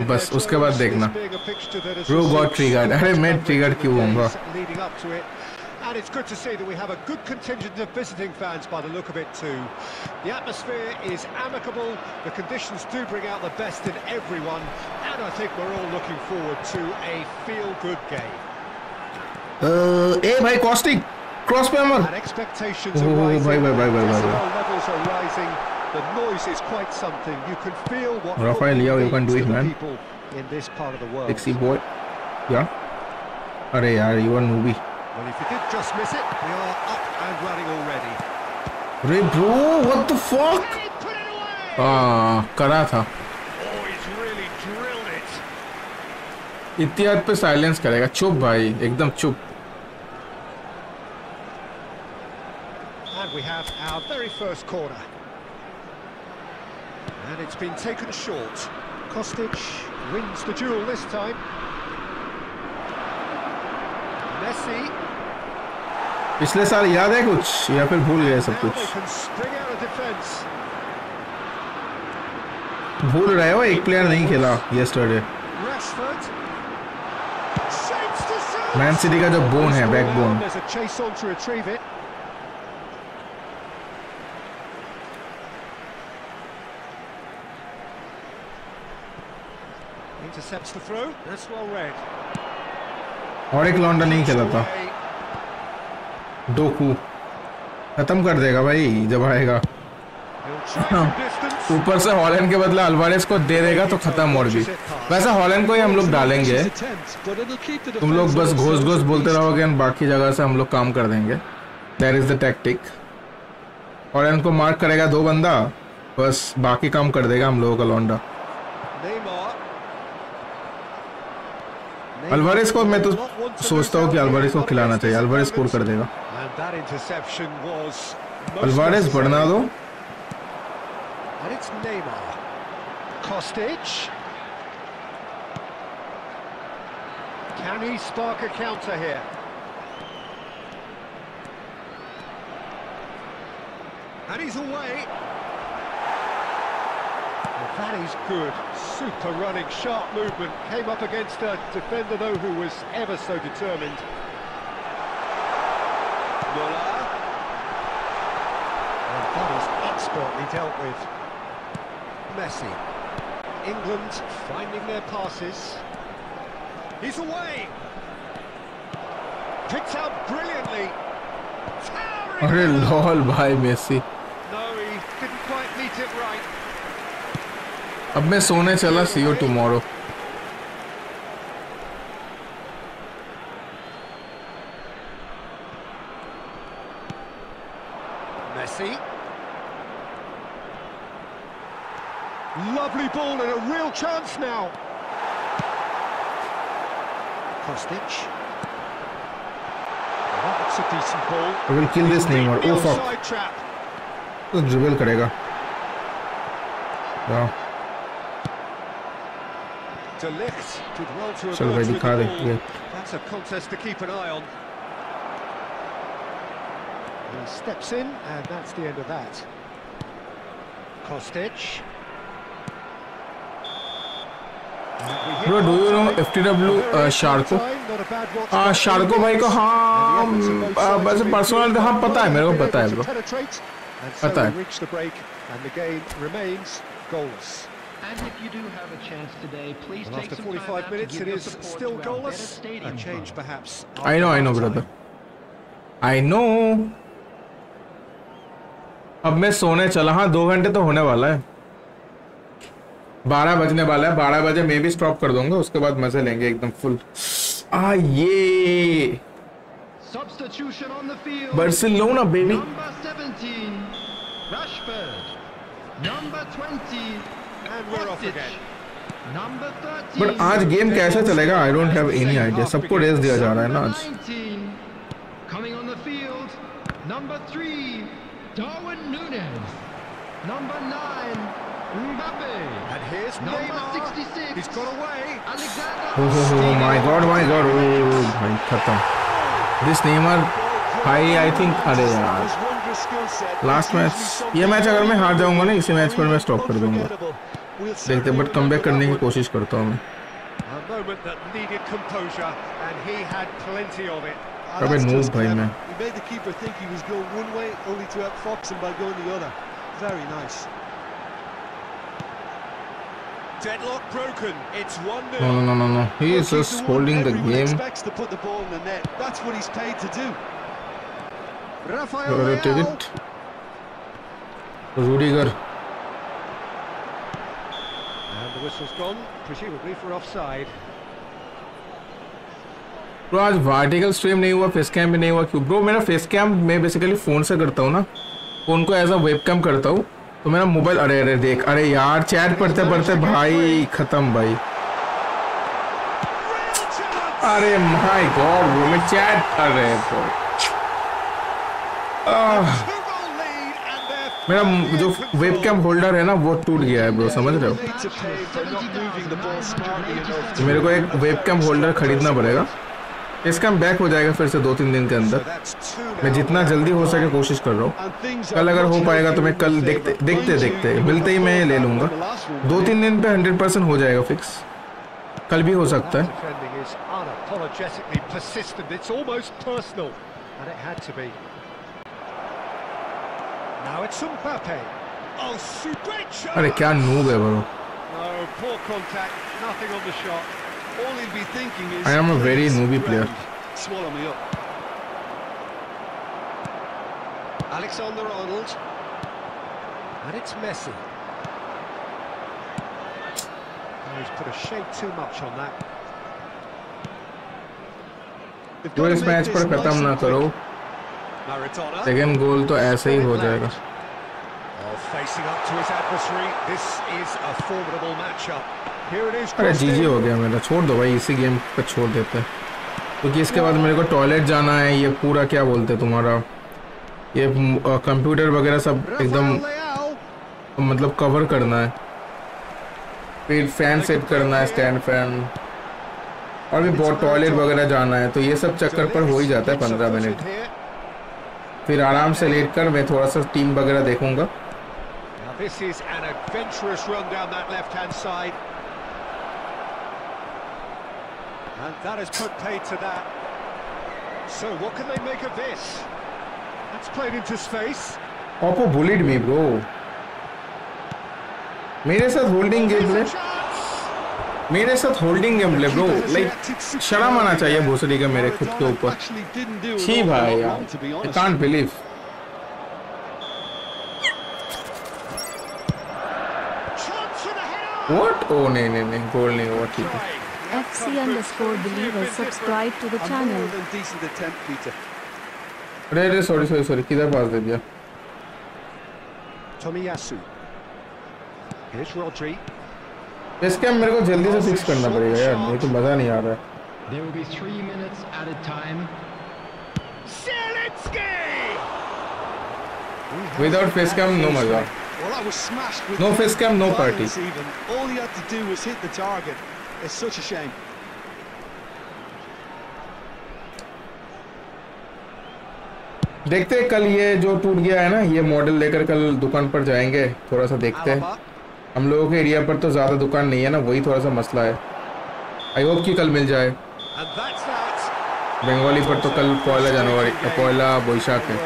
बस उसके बाद देखना रू गॉट ट्रिगर्ड अरे मैं ट्रिगर्ड क्यों होऊँगा And it's good to see that we have a good contingent of visiting fans by the look of it too. The atmosphere is amicable, the conditions do bring out the best in everyone, and I think we're all looking forward to a feel-good game. ए भाई Kostic cross पे Amar Oh, bye. decibel levels are rising, the noise is quite something. You can feel what Rafael Leao, you can do it, man. in this part of the world. Sexy boy क्या अरे यार you are movie Well, if you did just miss it, we are up and running already. अरे bro what the fuck! हाँ करा था Oh. इतिहाद पे silence करेगा चुप भाई एकदम चुप And we have our very first corner. And it's been taken short. Kostic wins the duel this time. Messi. पिछले साल याद है कुछ या फिर भूल गए सब Now they कुछ can spring out of defence. भूल रहे हो एक प्लेयर नहीं खेला yesterday Rashford. Shapes to serve. Man City का जो बोन है backbone Intercepts the throw. That's well read. और एक लौंडा नहीं खेला था। डोकू खत्म कर देगा भाई जब आएगा। Distance. ऊपर से हॉलैंड के बदले अल्वारेस को दे देगा तो खत्म और भी। वैसे हॉलैंड को ही हम लोग डालेंगे। तुम लोग बस घोस घोष बोलते रहोगे और बाकी जगह से हम लोग काम कर देंगे। That is the tactic Haaland को मार्क करेगा दो बंदा बस बाकी काम कर देगा हम लोगों का लौंडा Neymar. अल्वारेस को मैं तो सोचता हूँ कि अल्वारेस को खिलाना चाहिए अल्वारेस स्कोर कर देगा अल्वारेस. बढ़ना दो. Can he spark a counter here? And he's away. That is good. Super running, sharp movement. Came up against a defender, though, who was ever so determined. Muller. And that is expertly dealt with. Messi. England finding their passes. He's away. Picked out brilliantly. Towering. Oh, lol, by Messi. No, he didn't quite meet it right. अब मैं सोने चला see you tomorrow Messi. Lovely ball and a real chance now. Kostic. That's a decent ball. I will kill this Neymar. The Oh fuck. offside trap. तो dribble करेगा वाह Emerge with दिखा the ball. ये That's a contest to keep an eye on. He steps in, and that's the end of that. Kostic. Bro, do you know FTW, uh, Sharko? हाँ शार्को भाई को हाँ वैसे पर्सनल हाँ पता है मेरे को पता है ब्रो पता है। And. And if you do have a chance today, please Well, take after some time 45 minutes, it is still goalless. A change perhaps. I know I know brother. I know अब मैं सोने चला हाँ दो घंटे तो होने वाला है बारह बजने वाला है बारह बजे मैं भी स्टॉप कर दूँगा उसके बाद मज़े लेंगे एकदम फुल आ ये Substitution on the field. Barcelona baby Number 17, Rashford. Number 20, And we're off Kostic. again. Number 13. But आज गेम कैसा चलेगा I don't have any idea सबको रेस दिया जा रहा है ना आज 19, coming on the field, number 3, Darwin Nunes. Number 9, Mbappe. And here's Number Neymar. 66. He's got away. Alexander Oh, oh, oh my god, my god, oh भाई खत्म this Neymar भाई आई थिंक अरे यार लास्ट मैच ये match अगर मैं हार जाऊँगा ना इसी मैच पर मैं स्टॉप कर दूँगा देखते बट कम बैक करने की कोशिश करता हूँ मैं. Ah, अबे that's भाई मैं। One. Very nice. Deadlock broken. It's 1 No, no, no, no, no. He is just holding the game. expects to put the ball in the net. That's what he's paid to do. Gotta take it. Rudiger. And the whistle's gone, presumably for offside. Bro आज vertical stream नहीं हुआ face cam भी नहीं हुआ क्यों bro मेरा face cam मैं basically phone से करता हूँ ना फ़ोन को एज अ वेब कैम करता हूँ तो मेरा मोबाइल अरे अरे देख अरे यार चैट पढ़ते पढ़ते भाई खत्म भाई अरे माय गॉड ब्रो मैं चैट अरे bro ah, Two-goal lead, and they're मेरा जो वेब कैम होल्डर है ना, वो टूट गया है ब्रो समझ रहे हो? मेरे को एक वेब कैम होल्डर खरीदना पड़ेगा। इसका बैक हो जाएगा फिर से दो तीन दिन के अंदर। मैं जितना जल्दी हो सके कोशिश कर रहा हूँ। कल अगर हो पाएगा तो मैं कल देखते देखते देखते, मिलते ही मैं ले लूँगा। दो तीन दिन पे हंड्रेड परसेंट हो जाएगा फिक्स कल भी हो सकता है। Now it's Mbappe. Oh, superb shot! Parecchia nude, bro. No, poor contact, nothing on the shot. All he'll be thinking is... I am a very newbie player. Swallow me up. Alexander Arnold. And it's Messi. Oh, he's put a shade too much on that. Dois meci par pie tam natūrau. Second goal तो ऐसे ही हो जाएगा. अरे जीजी हो गया मेरा। छोड़ दो भाई इसी गेम पे छोड़ देते हैं। क्योंकि इसके बाद मेरे को टॉयलेट जाना है ये पूरा क्या बोलते तुम्हारा? ये कंप्यूटर वगैरह सब एकदम मतलब कवर करना है। फिर फ़ैन सेट करना है स्टैंड फ़ैन और भी बहुत टॉयलेट वगैरह जाना है तो ये सब चक्कर पर हो ही जाता है पंद्रह मिनट. फिर आराम से लेट कर मैं थोड़ा सा टीम वगैरह देखूँगा this is an adventurous run down that left-hand side. And that has put paid to that. So what can they make of this? That's played into space. Oppo bullied me bro मेरे साथ holding game play. मेरे साथ holding game play bro like शर्म आना चाहिए भोसड़ी के मेरे खुद के ऊपर छी भाई यार I can't believe What? Oh, no, no, no. Goal, no. What? FC underscore believer subscribe to the channel. Decent attempt, Peter. अरे अरे सॉरी सॉरी सॉरी किधर पास दे दिया Tomiyasu. Here's Rodri. इसके हम मेरे को जल्दी से फिक्स करना पड़ेगा यार नहीं तो मज़ा नहीं आ रहा है There will be three minutes added time. Zielinski! Without face cam, no maza. Well, that was smashed with No face cam, no party. Even. All he had to do was hit the target. It's such a shame. देखते हैं कल ये जो टूट गया है ना ये मॉडल लेकर कल दुकान पर जाएँगे थोड़ा सा देखते हैं. हम लोगों के एरिया पर तो ज़्यादा दुकान नहीं है ना वही थोड़ा सा मसला है। आई होप कि कल मिल जाए। बंगाली पर तो कल पहला जनवरी पहला बैशाख है.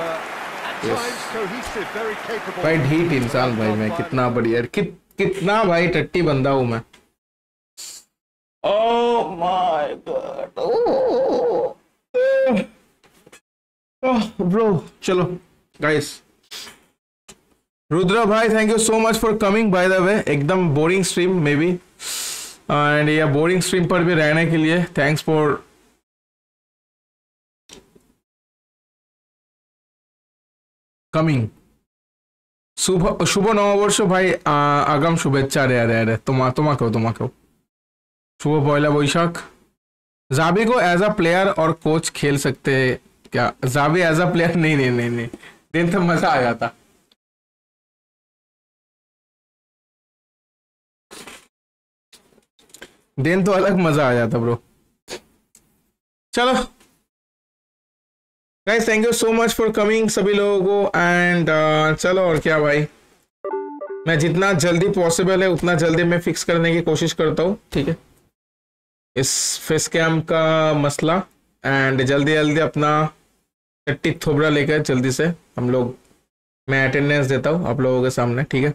भाई ढीठ इंसान भाई मैं कितना बढ़िया कित कितना भाई टट्टी बंदा हूँ मैं। ओह माय गॉड ब्रो चलो। गाइस रुद्रा भाई thank you so much for coming by the way एकदम boring stream maybe and ये बोरिंग स्ट्रीम पर भी रहने के लिए थैंक्स फॉर কমিং শুভ শুভ নববর্ষ ভাই আহ, আগাম শুভেচ্ছা রে আরে আরে তোমা তোমাকেও তোমাকেও शुभ पहला बैशाख जाबी को एज अ प्लेयर और कोच खेल सकते हैं क्या जाबी एज अ प्लेयर नहीं नहीं नहीं नहीं दिन तो मजा आ जाता दिन तो अलग मज़ा आ जाता ब्रो चलो। Guys thank you so much for coming सभी लोगों को एंड चलो, और क्या भाई? मैं जितना जल्दी पॉसिबल है, उतना जल्दी मैं फिक्स करने की कोशिश करता हूँ, ठीक है? इस फेस कैम का मसला एंड जल्दी जल्दी अपना टट्टी थोबरा लेकर जल्दी से हम लोग, मैं अटेंडेंस देता हूँ आप लोगों के सामने, ठीक है?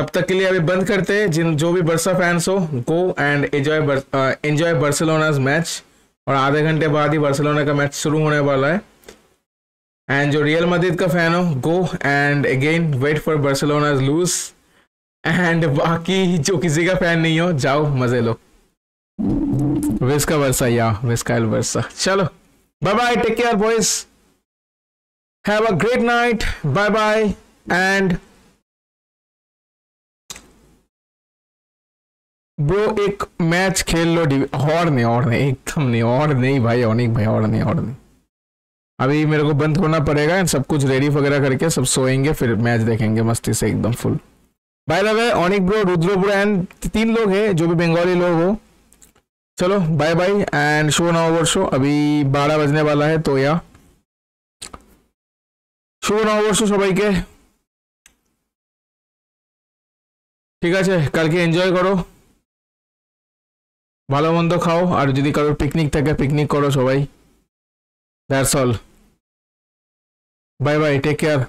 तब तक के लिए अभी बंद करते हैं। जिन, जो भी बरसा फैंस हो go and enjoy enjoy Barcelona's match और आधे घंटे बाद ही बार्सिलोना का मैच शुरू होने वाला है। एंड जो रियल मदीद का फ़ैन हो go and again wait for Barcelona lose and बाकी जो किसी का फ़ैन नहीं हो, जाओ, मज़े लो। विस्का वर्सा या विस्काइल वर्सा चलो bye bye take care boys have a great night bye bye and bro एक मैच खेल लो डिवी- और नहीं और नहीं एकदम नहीं और नहीं भाई अनिक भाई और नहीं और नहीं अभी मेरे को बंद होना पड़ेगा एंड सब कुछ रेडी वगैरह करके सब सोएंगे फिर मैच देखेंगे मस्ती से एकदम full by the way Anik bro Rudra bro and तीन लोग हैं जो भी बंगाली लोग हो चलो बाय बाय एंड शो नववर्षो अभी बारह बजने वाला है तो या শুভ নববর্ষ সবাইকে ঠিক আছে কালকে এনজয় করো ভালো মন্দ খাও, আর যদি কারোর পিকনিক থাকে পিকনিক করো সবাই। That's all bye bye take care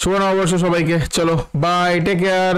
শুভ নববর্ষ সবাইকে, চলো বাই টেক কেয়ার